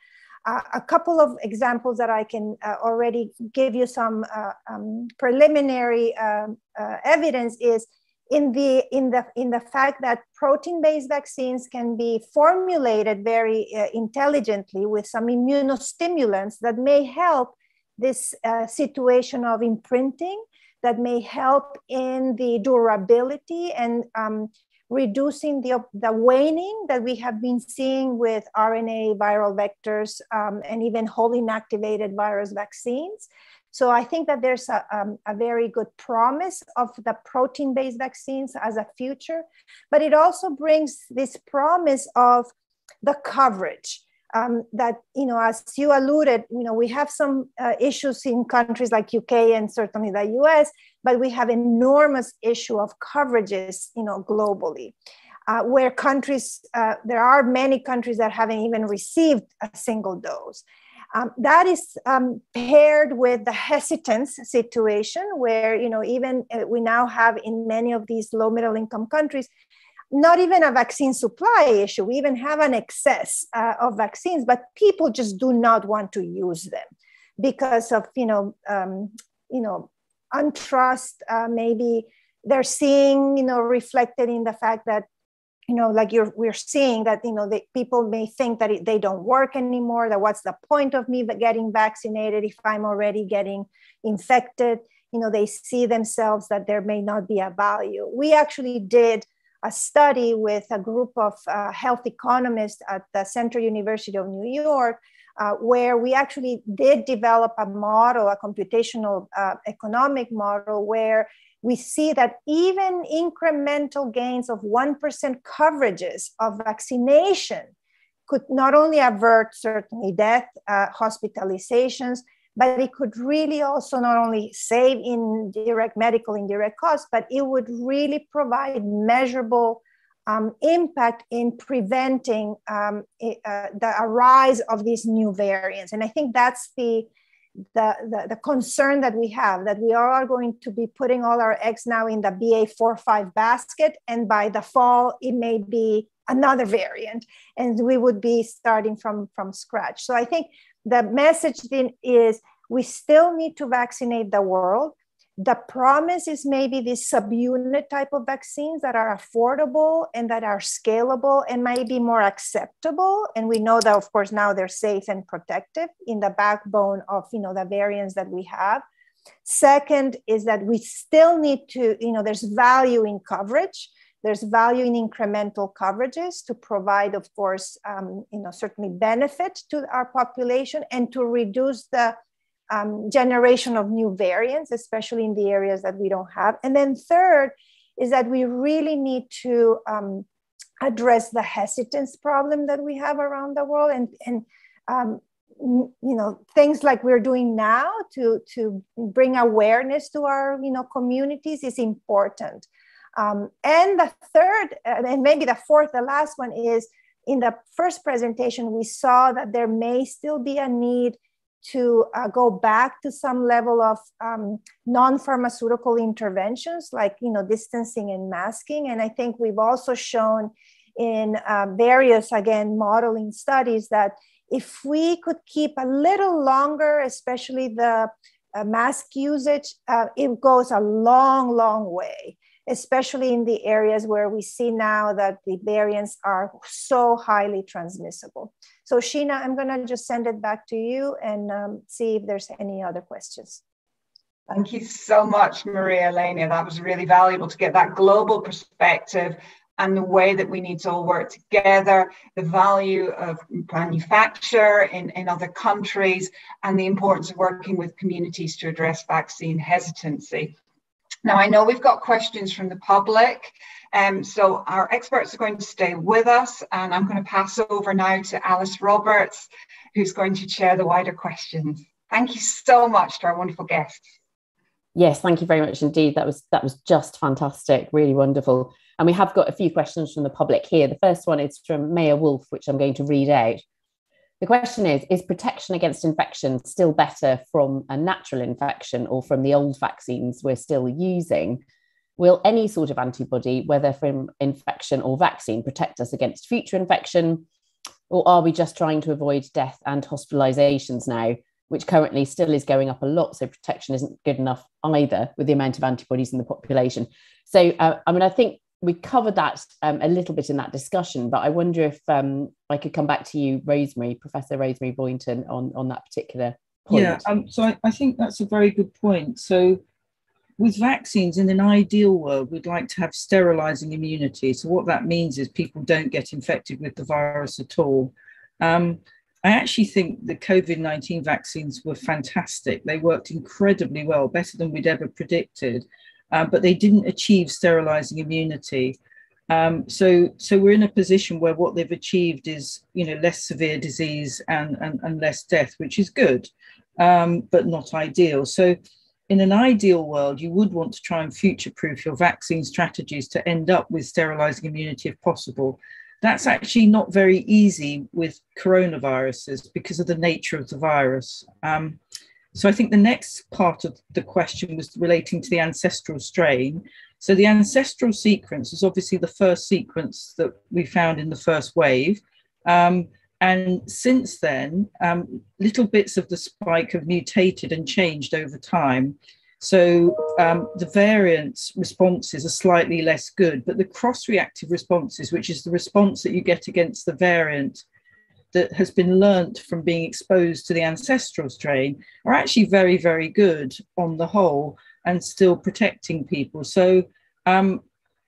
A couple of examples that I can uh, already give you some uh, um, preliminary um, uh, evidence is in the in the in the fact that protein-based vaccines can be formulated very uh, intelligently with some immunostimulants that may help this uh, situation of imprinting that may help in the durability and um, reducing the, the waning that we have been seeing with RNA viral vectors um, and even whole inactivated virus vaccines. So I think that there's a, um, a very good promise of the protein-based vaccines as a future, but it also brings this promise of the coverage. Um, that you know, as you alluded, you know, we have some uh, issues in countries like UK and certainly the US, but we have enormous issue of coverages, you know, globally. Uh, where countries, uh, there are many countries that haven't even received a single dose. Um, that is um, paired with the hesitance situation where, you know, even uh, we now have in many of these low middle income countries, not even a vaccine supply issue. We even have an excess uh, of vaccines, but people just do not want to use them because of, you know, um, you know, untrust. Uh, maybe they're seeing, you know, reflected in the fact that you know like you're we're seeing that you know the people may think that it, they don't work anymore that what's the point of me getting vaccinated if i'm already getting infected you know they see themselves that there may not be a value we actually did a study with a group of uh, health economists at the central university of new york uh, where we actually did develop a model a computational uh, economic model where we see that even incremental gains of 1% coverages of vaccination could not only avert certainly death, uh, hospitalizations, but it could really also not only save in direct medical indirect costs, but it would really provide measurable um, impact in preventing um, uh, the arise of these new variants. And I think that's the the, the, the, concern that we have that we are going to be putting all our eggs now in the BA45 basket, and by the fall, it may be another variant, and we would be starting from, from scratch. So I think the message then is we still need to vaccinate the world. The promise is maybe these subunit type of vaccines that are affordable and that are scalable and might be more acceptable. And we know that of course now they're safe and protective in the backbone of you know the variants that we have. Second is that we still need to you know there's value in coverage there's value in incremental coverages to provide, of course, um, you know, certainly benefit to our population and to reduce the um, generation of new variants, especially in the areas that we don't have. And then third is that we really need to um, address the hesitance problem that we have around the world and, and um, you know things like we're doing now to to bring awareness to our you know communities is important um, and the third, and maybe the fourth, the last one is in the first presentation, we saw that there may still be a need to uh, go back to some level of um, non-pharmaceutical interventions like you know distancing and masking. And i think we've also shown in uh, various again modeling studies that if we could keep a little longer especially the uh, mask usage uh, it goes a long long way especially in the areas where we see now that the variants are so highly transmissible. So Sheena, I'm gonna just send it back to you and um, see if there's any other questions. Thank you so much, Maria Elena. That was really valuable to get that global perspective and the way that we need to all work together, the value of manufacture in, in other countries, and the importance of working with communities to address vaccine hesitancy. Now, I know we've got questions from the public, um, so our experts are going to stay with us, and I'm going to pass over now to Alice Roberts, who's going to chair the wider questions. Thank you so much to our wonderful guests. Yes, thank you very much indeed. That was that was just fantastic, really wonderful. And we have got a few questions from the public here. The first one is from Maya Wolf, which I'm going to read out. The question is Is protection against infection still better from a natural infection or from the old vaccines we're still using? Will any sort of antibody, whether from infection or vaccine, protect us against future infection? Or are we just trying to avoid death and hospitalizations now, which currently still is going up a lot? So protection isn't good enough either with the amount of antibodies in the population. So, uh, I mean, I think we covered that um, a little bit in that discussion, but I wonder if um, I could come back to you, Rosemary, Professor Rosemary Boyton, on, on that particular point. Yeah, um, so I, I, think that's a very good point. So, with vaccines, in an ideal world, we'd like to have sterilizing immunity. So, what that means is people don't get infected with the virus at all. Um, I actually think the COVID 19 vaccines were fantastic. They worked incredibly well, better than we'd ever predicted um, but they didn't achieve sterilizing immunity. Um, so, so we're in a position where what they've achieved is, you know, less severe disease and, and, and less death, which is good, um, but not ideal. So, in an ideal world, you would want to try and future-proof your vaccine strategies to end up with sterilizing immunity if possible. That's actually not very easy with coronaviruses because of the nature of the virus. Um, so I think the next part of the question was relating to the ancestral strain. So the ancestral sequence is obviously the first sequence that we found in the first wave. Um, and since then, um, little bits of the spike have mutated and changed over time. So um, the variant responses are slightly less good, but the cross-reactive responses, which is the response that you get against the variant that has been learnt from being exposed to the ancestral strain are actually very, very good on the whole and still protecting people. So, um,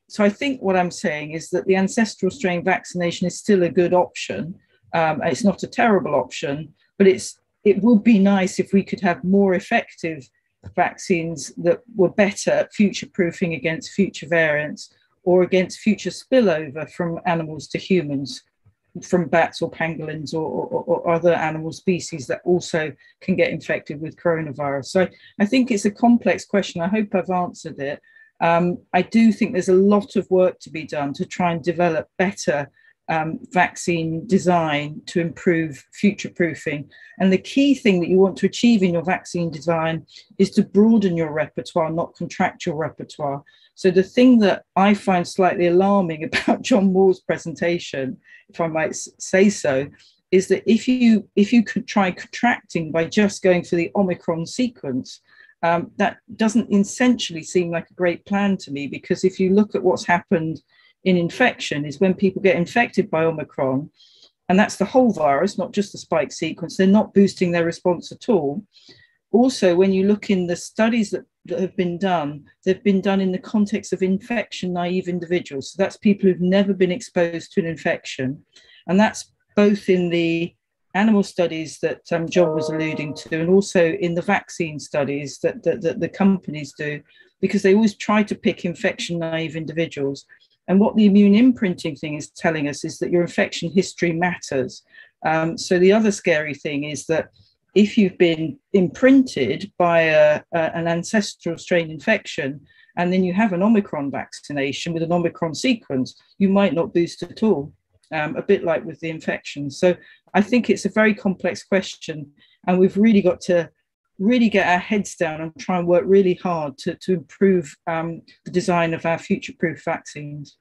so I think what I'm saying is that the ancestral strain vaccination is still a good option. Um, it's not a terrible option, but it's it would be nice if we could have more effective vaccines that were better at future proofing against future variants or against future spillover from animals to humans from bats or pangolins or, or, or, other animal species that also can get infected with coronavirus. So I think it's a complex question. I hope I've answered it. Um, I do think there's a lot of work to be done to try and develop better um, vaccine design to improve future proofing. And the key thing that you want to achieve in your vaccine design is to broaden your repertoire, not contract your repertoire. So the thing that I find slightly alarming about John Moore's presentation, if I might say so, is that if you if you could try contracting by just going for the Omicron sequence, um, that doesn't essentially seem like a great plan to me because if you look at what's happened in infection is when people get infected by Omicron, and that's the whole virus, not just the spike sequence, they're not boosting their response at all. Also, when you look in the studies that that have been done, they've been done in the context of infection naive individuals. So that's people who've never been exposed to an infection. And that's both in the animal studies that um, John was alluding to, and also in the vaccine studies that, that, that the companies do, because they always try to pick infection naive individuals. And what the immune imprinting thing is telling us is that your infection history matters. Um, so the other scary thing is that if you've been imprinted by a, a, an ancestral strain infection, and then you have an Omicron vaccination with an Omicron sequence, you might not boost at all, um, a bit like with the infection. So I think it's a very complex question, and we've really got to really get our heads down and try and work really hard to, to improve um, the design of our future-proof vaccines.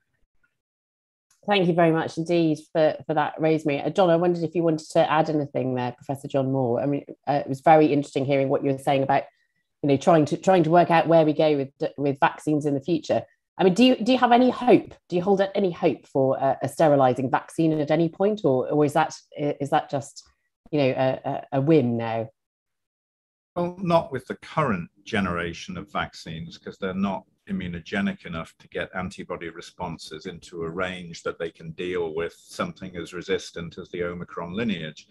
Thank you very much indeed for, for that, Rosemary. Uh, John, I wondered if you wanted to add anything there, Professor John Moore. I mean, uh, it was very interesting hearing what you were saying about, you know, trying to trying to work out where we go with with vaccines in the future. I mean, do you do you have any hope? Do you hold any hope for a, a sterilizing vaccine at any point, or or is that is that just you know a, a whim now? Well, not with the current generation of vaccines because they're not immunogenic enough to get antibody responses into a range that they can deal with something as resistant as the Omicron lineage.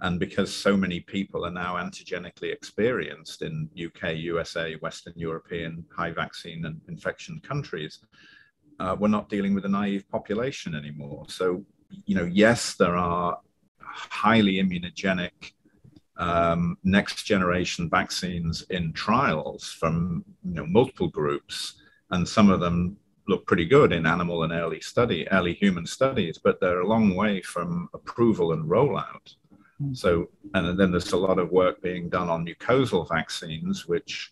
And because so many people are now antigenically experienced in UK, USA, Western European high vaccine and infection countries, uh, we're not dealing with a naive population anymore. So, you know, yes, there are highly immunogenic um, next generation vaccines in trials from you know, multiple groups, and some of them look pretty good in animal and early study, early human studies, but they're a long way from approval and rollout. Hmm. So, and then there's a lot of work being done on mucosal vaccines, which,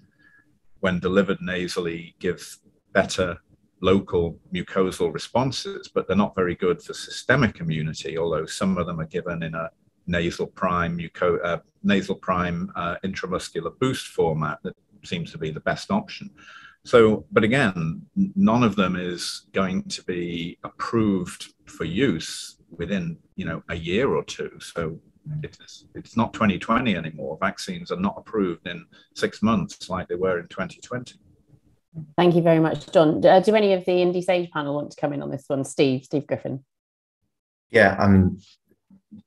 when delivered nasally, give better local mucosal responses, but they're not very good for systemic immunity, although some of them are given in a nasal prime muco, uh, nasal prime uh, intramuscular boost format that seems to be the best option. So, but again, none of them is going to be approved for use within you know a year or two. So it's it's not 2020 anymore. Vaccines are not approved in six months like they were in 2020. Thank you very much, John. Uh, do any of the Indie Sage panel want to come in on this one? Steve, Steve Griffin. Yeah, I mean,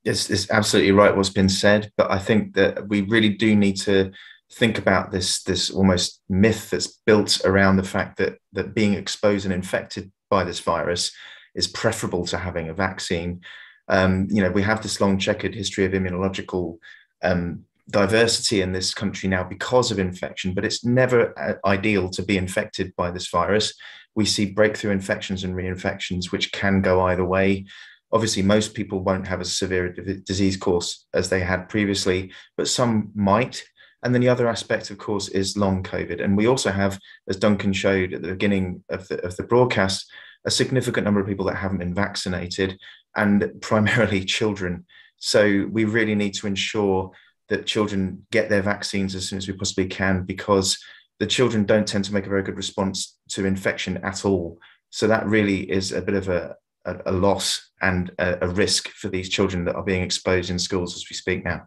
it's, it's absolutely right what's been said, but I think that we really do need to think about this this almost myth that's built around the fact that that being exposed and infected by this virus is preferable to having a vaccine. Um, you know, we have this long checkered history of immunological um, diversity in this country now because of infection, but it's never uh, ideal to be infected by this virus. We see breakthrough infections and reinfections, which can go either way. Obviously, most people won't have as severe disease course as they had previously, but some might. And then the other aspect, of course, is long COVID. And we also have, as Duncan showed at the beginning of the, of the broadcast, a significant number of people that haven't been vaccinated and primarily children. So we really need to ensure that children get their vaccines as soon as we possibly can because the children don't tend to make a very good response to infection at all. So that really is a bit of a, a, a loss and a, a risk for these children that are being exposed in schools as we speak now.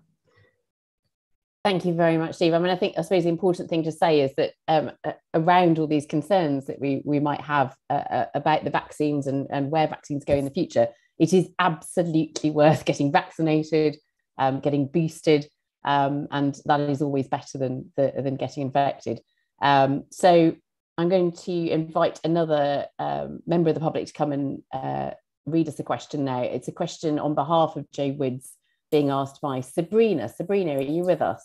Thank you very much, Steve. I mean, I think I suppose the important thing to say is that um, around all these concerns that we we might have uh, uh, about the vaccines and, and where vaccines go in the future, it is absolutely worth getting vaccinated, um, getting boosted, um, and that is always better than than getting infected. Um, so I'm going to invite another um, member of the public to come and uh, read us a question now. It's a question on behalf of Joe Woods being asked by Sabrina. Sabrina, are you with us?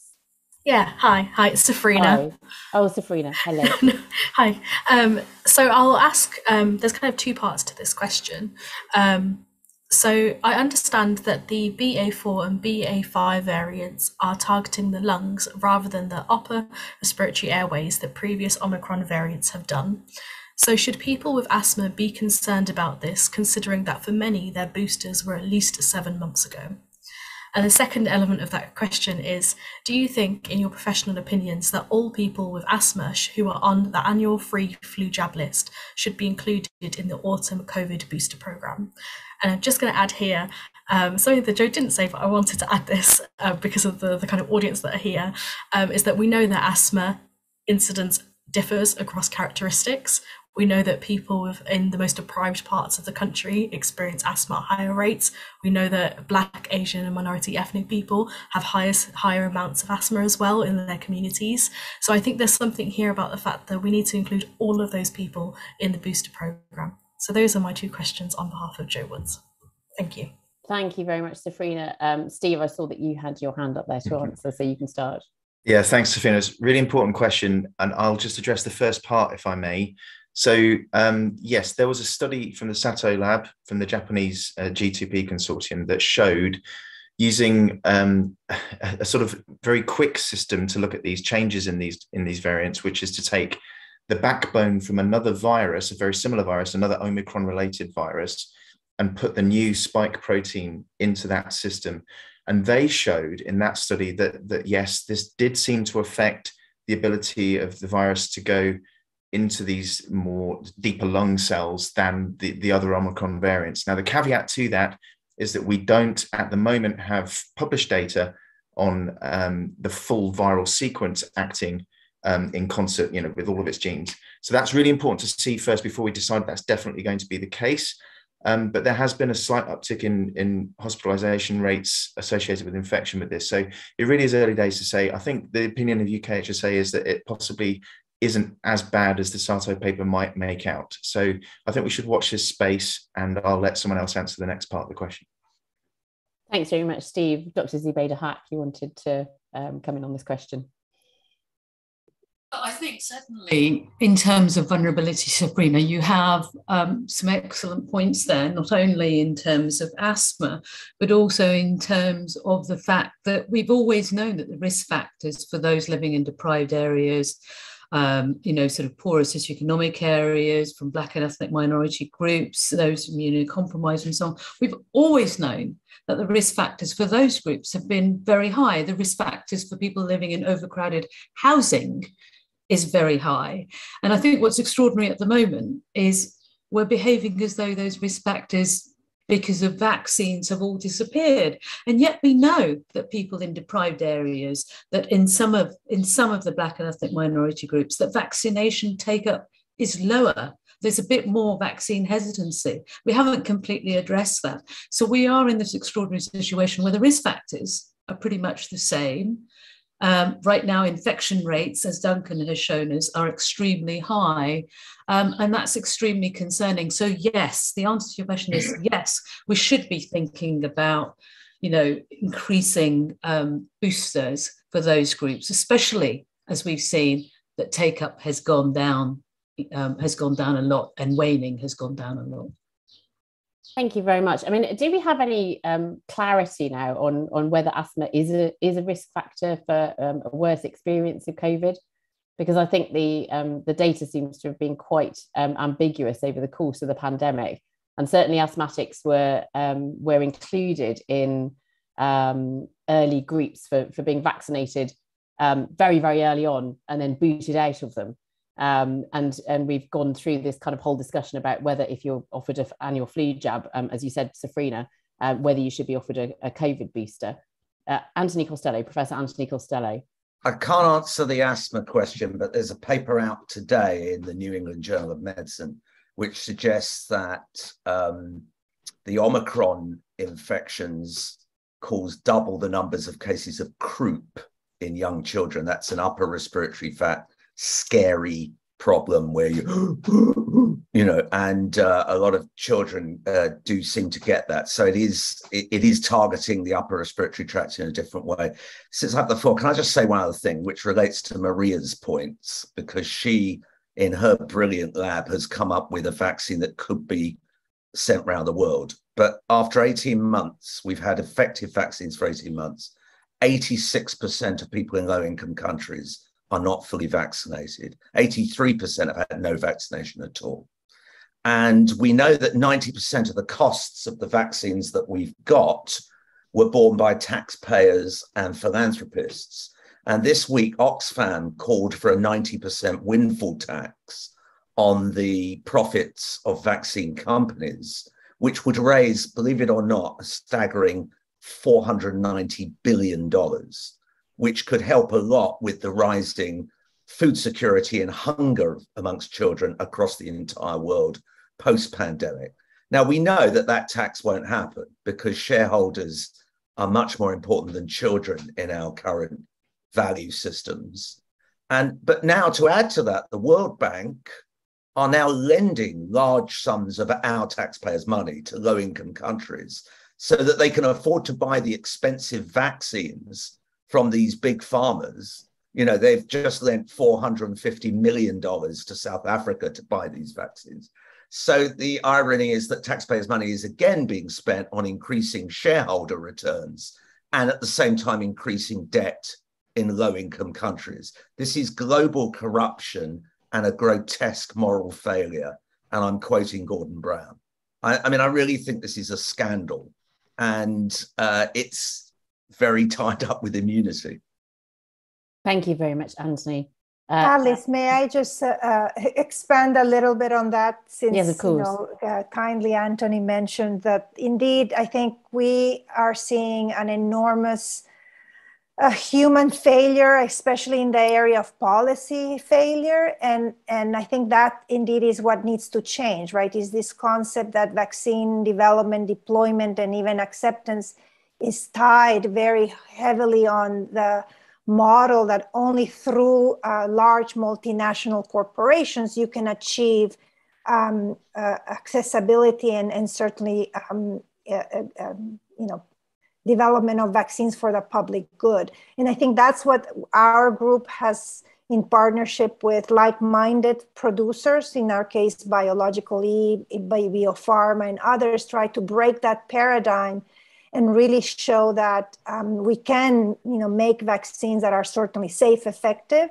Yeah, hi, hi, it's Safrina. Hi. Oh, Safrina, hello. hi. Um, so I'll ask, um, there's kind of two parts to this question. Um, so I understand that the BA4 and BA5 variants are targeting the lungs rather than the upper respiratory airways that previous Omicron variants have done. So should people with asthma be concerned about this, considering that for many their boosters were at least seven months ago? And the second element of that question is Do you think, in your professional opinions, that all people with asthma who are on the annual free flu jab list should be included in the autumn COVID booster programme? And I'm just going to add here um, something that Joe didn't say, but I wanted to add this uh, because of the, the kind of audience that are here, um, is that we know that asthma incidence differs across characteristics. We know that people in the most deprived parts of the country experience asthma at higher rates. We know that Black, Asian, and minority ethnic people have highest, higher amounts of asthma as well in their communities. So I think there's something here about the fact that we need to include all of those people in the booster program. So those are my two questions on behalf of Joe Woods. Thank you. Thank you very much, Safrina. Um, Steve, I saw that you had your hand up there to answer, so you can start. Yeah, thanks, Safrina. It's a really important question, and I'll just address the first part, if I may. So, um, yes, there was a study from the Sato lab from the Japanese uh, G2P consortium that showed using um, a, a, sort of very quick system to look at these changes in these in these variants, which is to take the backbone from another virus, a very similar virus, another Omicron related virus, and put the new spike protein into that system. And they showed in that study that, that yes, this did seem to affect the ability of the virus to go into these more deeper lung cells than the, the other Omicron variants. Now, the caveat to that is that we don't at the moment have published data on um, the full viral sequence acting um, in concert, you know, with all of its genes. So that's really important to see first before we decide that's definitely going to be the case. Um, but there has been a slight uptick in, in hospitalization rates associated with infection with this. So it really is early days to say. I think the opinion of UKHSA is that it possibly isn't as bad as the Sato paper might make out. So I think we should watch this space and I'll let someone else answer the next part of the question. Thanks very much, Steve. Dr. Zubaida Haque, you wanted to um, come in on this question. I think certainly in terms of vulnerability, Sabrina, you have um, some excellent points there, not only in terms of asthma, but also in terms of the fact that we've always known that the risk factors for those living in deprived areas um, you know, sort of poorer socioeconomic areas, from Black and ethnic minority groups, those immunocompromised and so on. We've always known that the risk factors for those groups have been very high. The risk factors for people living in overcrowded housing is very high. And I think what's extraordinary at the moment is we're behaving as though those risk factors because of vaccines have all disappeared. And yet we know that people in deprived areas that in some of in some of the black and ethnic minority groups that vaccination take up is lower. There's a bit more vaccine hesitancy. We haven't completely addressed that. So we are in this extraordinary situation where the risk factors are pretty much the same um, right now, infection rates, as Duncan has shown us, are extremely high. Um, and that's extremely concerning. So, yes, the answer to your question is yes, we should be thinking about, you know, increasing um, boosters for those groups, especially as we've seen that take up has gone down, um, has gone down a lot, and waning has gone down a lot. Thank you very much. I mean, do we have any um, clarity now on on whether asthma is a is a risk factor for um, a worse experience of COVID? Because I think the um, the data seems to have been quite um, ambiguous over the course of the pandemic, and certainly asthmatics were um, were included in um, early groups for for being vaccinated very very early on, and then booted out of them. Um, and and we've gone through this kind of whole discussion about whether if you're offered an annual flu jab, um, as you said, Safrina, uh, whether you should be offered a, a COVID booster. Uh, Anthony Costello, Professor Anthony Costello. I can't answer the asthma question, but there's a paper out today in the New England Journal of Medicine which suggests that um, the Omicron infections cause double the numbers of cases of croup in young children. That's an upper respiratory fat scary problem where you you know and uh, a lot of children uh, do seem to get that. So it is it, it is targeting the upper respiratory tract in a different way. Since i have the floor can i just say one other thing which relates to maria's points? Because she in her brilliant lab has come up with a vaccine that could be sent around the world. But after 18 months we've had effective vaccines for 18 months. 86% of people in low income countries are not fully vaccinated. 83% have had no vaccination at all. And we know that 90% of the costs of the vaccines that we've got were borne by taxpayers and philanthropists. And this week, Oxfam called for a 90% windfall tax on the profits of vaccine companies, which would raise, believe it or not, a staggering $490 billion which could help a lot with the rising food security and hunger amongst children across the entire world post pandemic. Now, we know that that tax won't happen because shareholders are much more important than children in our current value systems. And but now to add to that, the World Bank are now lending large sums of our taxpayers' money to low-income countries so that they can afford to buy the expensive vaccines from these big pharmas. You know, they've just lent $450 million to South Africa to buy these vaccines. So the irony is that taxpayers' money is again being spent on increasing shareholder returns and at the same time increasing debt in low income countries. This is global corruption and a grotesque moral failure. And I'm quoting Gordon Brown. I, I mean, I really think this is a scandal and uh, it's very tied up with immunity. Thank you very much, Anthony. Uh, Alice, may I just uh, uh, expand a little bit on that? Since yes, of course. You know, uh, kindly Anthony mentioned that indeed, I think we are seeing an enormous uh, human failure, especially in the area of policy failure, and and I think that indeed is what needs to change. Right? Is this concept that vaccine development, deployment, and even acceptance is tied very heavily on the model that only through uh, large multinational corporations you can achieve um, uh, accessibility and, and certainly um, uh, uh, um, you know development of vaccines for the public good. And i think that's what our group has in partnership with like-minded producers in our case biological e biopharma and others try to break that paradigm and really show that um, we can, you know, make vaccines that are certainly safe, effective,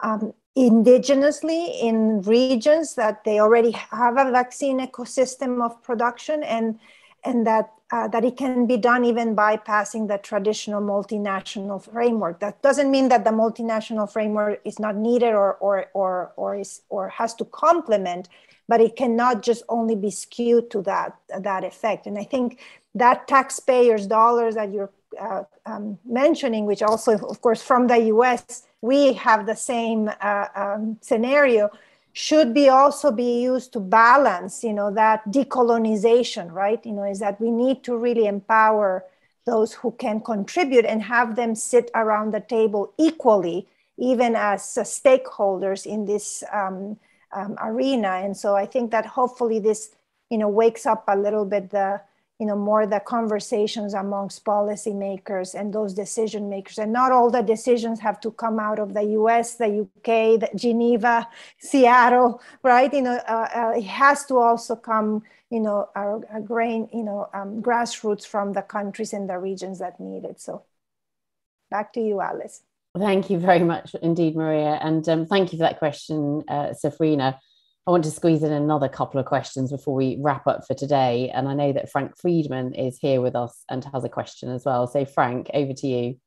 um, indigenously in regions that they already have a vaccine ecosystem of production, and and that uh, that it can be done even bypassing the traditional multinational framework. That doesn't mean that the multinational framework is not needed or or or or is or has to complement, but it cannot just only be skewed to that that effect. And I think that taxpayers' dollars that you're uh, um, mentioning, which also, of course, from the US, we have the same uh, um, scenario, should be also be used to balance, you know, that decolonization, right? You know, is that we need to really empower those who can contribute and have them sit around the table equally, even as uh, stakeholders in this um, um arena. And so I think that hopefully this, you know, wakes up a little bit the you know more the conversations amongst policymakers and those decision makers. And not all the decisions have to come out of the us the uk the geneva seattle right? You know uh, uh, it has to also come you know a grain you know um, grassroots from the countries and the regions that need it. So back to you alice thank you very much indeed maria and um, thank you for that question uh, safrina I want to squeeze in another couple of questions before we wrap up for today. And I know that Frank Friedman is here with us and has a question as well. So, Frank, over to you.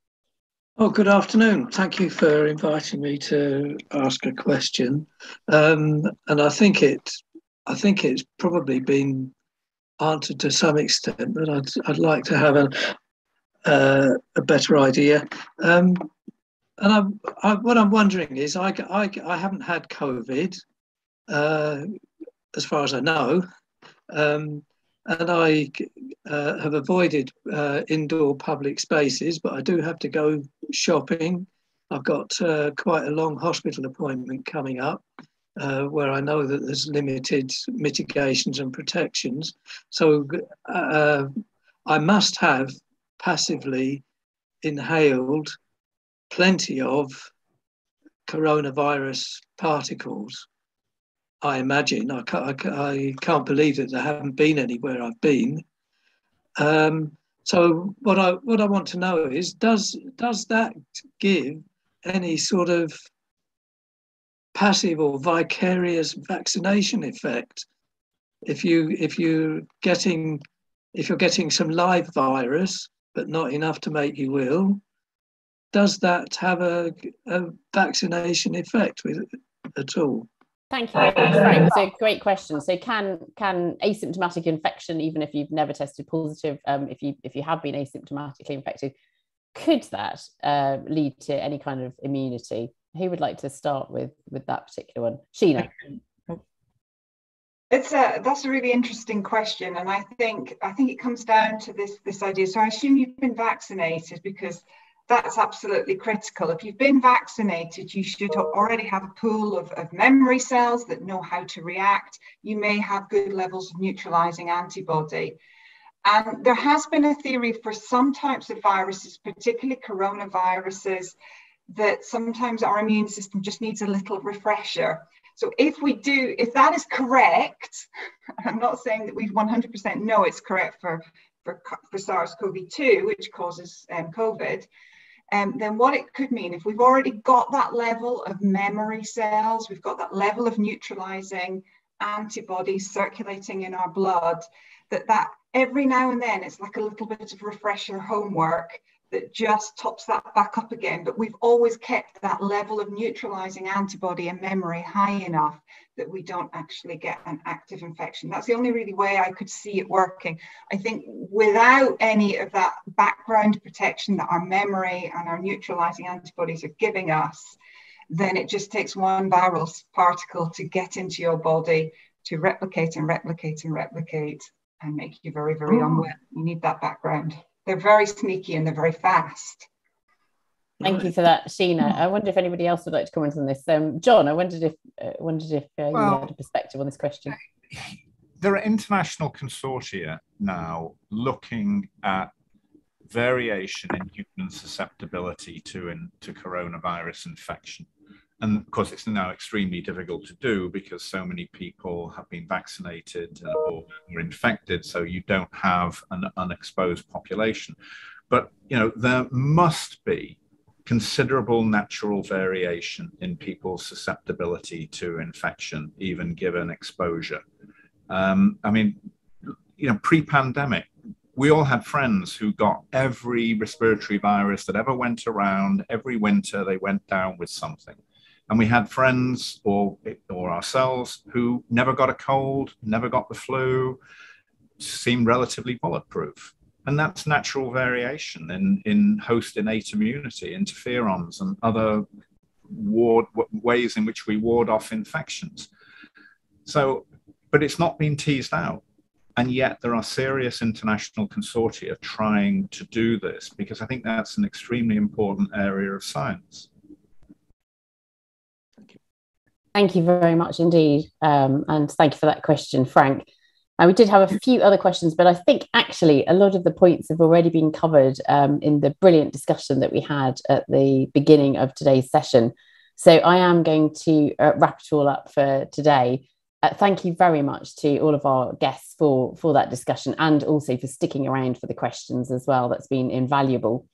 Oh, good afternoon. Thank you for inviting me to ask a question. Um, and I think it, I think it's probably been answered to some extent, but I'd, I'd like to have a, uh, a better idea. Um, and I, I, what I'm wondering is, I, I, I haven't had COVID, uh, as far as I know. Um, and I uh, have avoided uh, indoor public spaces, but I do have to go shopping. I've got uh, quite a long hospital appointment coming up uh, where I know that there's limited mitigations and protections. So uh, I must have passively inhaled plenty of coronavirus particles. I imagine. I can't, I can't believe that there haven't been anywhere I've been. Um, so what I what I want to know is does does that give any sort of passive or vicarious vaccination effect? If you if you getting if you're getting some live virus but not enough to make you ill, does that have a, a vaccination effect with at all? Thank you very much, Frank. It's a great question. So, can can asymptomatic infection, even if you've never tested positive, um, if you if you have been asymptomatically infected, could that uh, lead to any kind of immunity? who would like to start with with that particular one? Sheena. It's a that's a really interesting question, and I think I think it comes down to this this idea. So I assume you've been vaccinated because that's absolutely critical. If you've been vaccinated, you should already have a pool of, of memory cells that know how to react. You may have good levels of neutralizing antibody. And there has been a theory for some types of viruses, particularly coronaviruses, that sometimes our immune system just needs a little refresher. So if we do, if that is correct, I'm not saying that we 100% know it's correct for, for, for SARS-CoV-2, which causes um, COVID, um, then what it could mean, if we've already got that level of memory cells, we've got that level of neutralizing antibodies circulating in our blood, that that every now and then it's like a little bit of refresher homework that just tops that back up again. But we've always kept that level of neutralizing antibody and memory high enough that we don't actually get an active infection. That's the only really way I could see it working. I think without any of that background protection that our memory and our neutralizing antibodies are giving us, then it just takes one viral particle to get into your body to replicate and replicate and replicate and make you very, very oh. unwell. You need that background. They're very sneaky and they're very fast. Thank you for that, Sheena. I wonder if anybody else would like to comment on this. Um, John, I wondered if uh, wondered if uh, well, you had a perspective on this question. There are international consortia now looking at variation in human susceptibility to in, to coronavirus infection. And of course, it's now extremely difficult to do because so many people have been vaccinated or infected, so you don't have an unexposed population. But you know, there must be considerable natural variation in people's susceptibility to infection, even given exposure. Um, I mean, you know, pre-pandemic, we all had friends who got every respiratory virus that ever went around. Every winter, they went down with something. And we had friends or, or ourselves who never got a cold, never got the flu, seemed relatively bulletproof. And that's natural variation in, in host innate immunity, interferons, and other ward, ways in which we ward off infections. So, but it's not been teased out. And yet there are serious international consortia trying to do this because I think that's an extremely important area of science. Thank you very much indeed. Um, and thank you for that question, Frank. And we did have a few other questions, but I think actually a lot of the points have already been covered um, in the brilliant discussion that we had at the beginning of today's session. So I am going to uh, wrap it all up for today. Uh, thank you very much to all of our guests for, for that discussion and also for sticking around for the questions as well. That's been invaluable.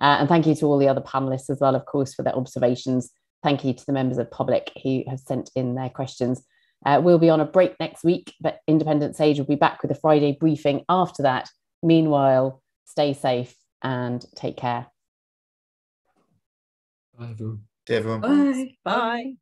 Uh, and thank you to all the other panelists as well, of course, for their observations thank you to the members of public who have sent in their questions. Uh, we'll be on a break next week, but Independent SAGE will be back with a Friday briefing after that. Meanwhile, stay safe and take care. Bye, everyone. See everyone. Bye. Bye.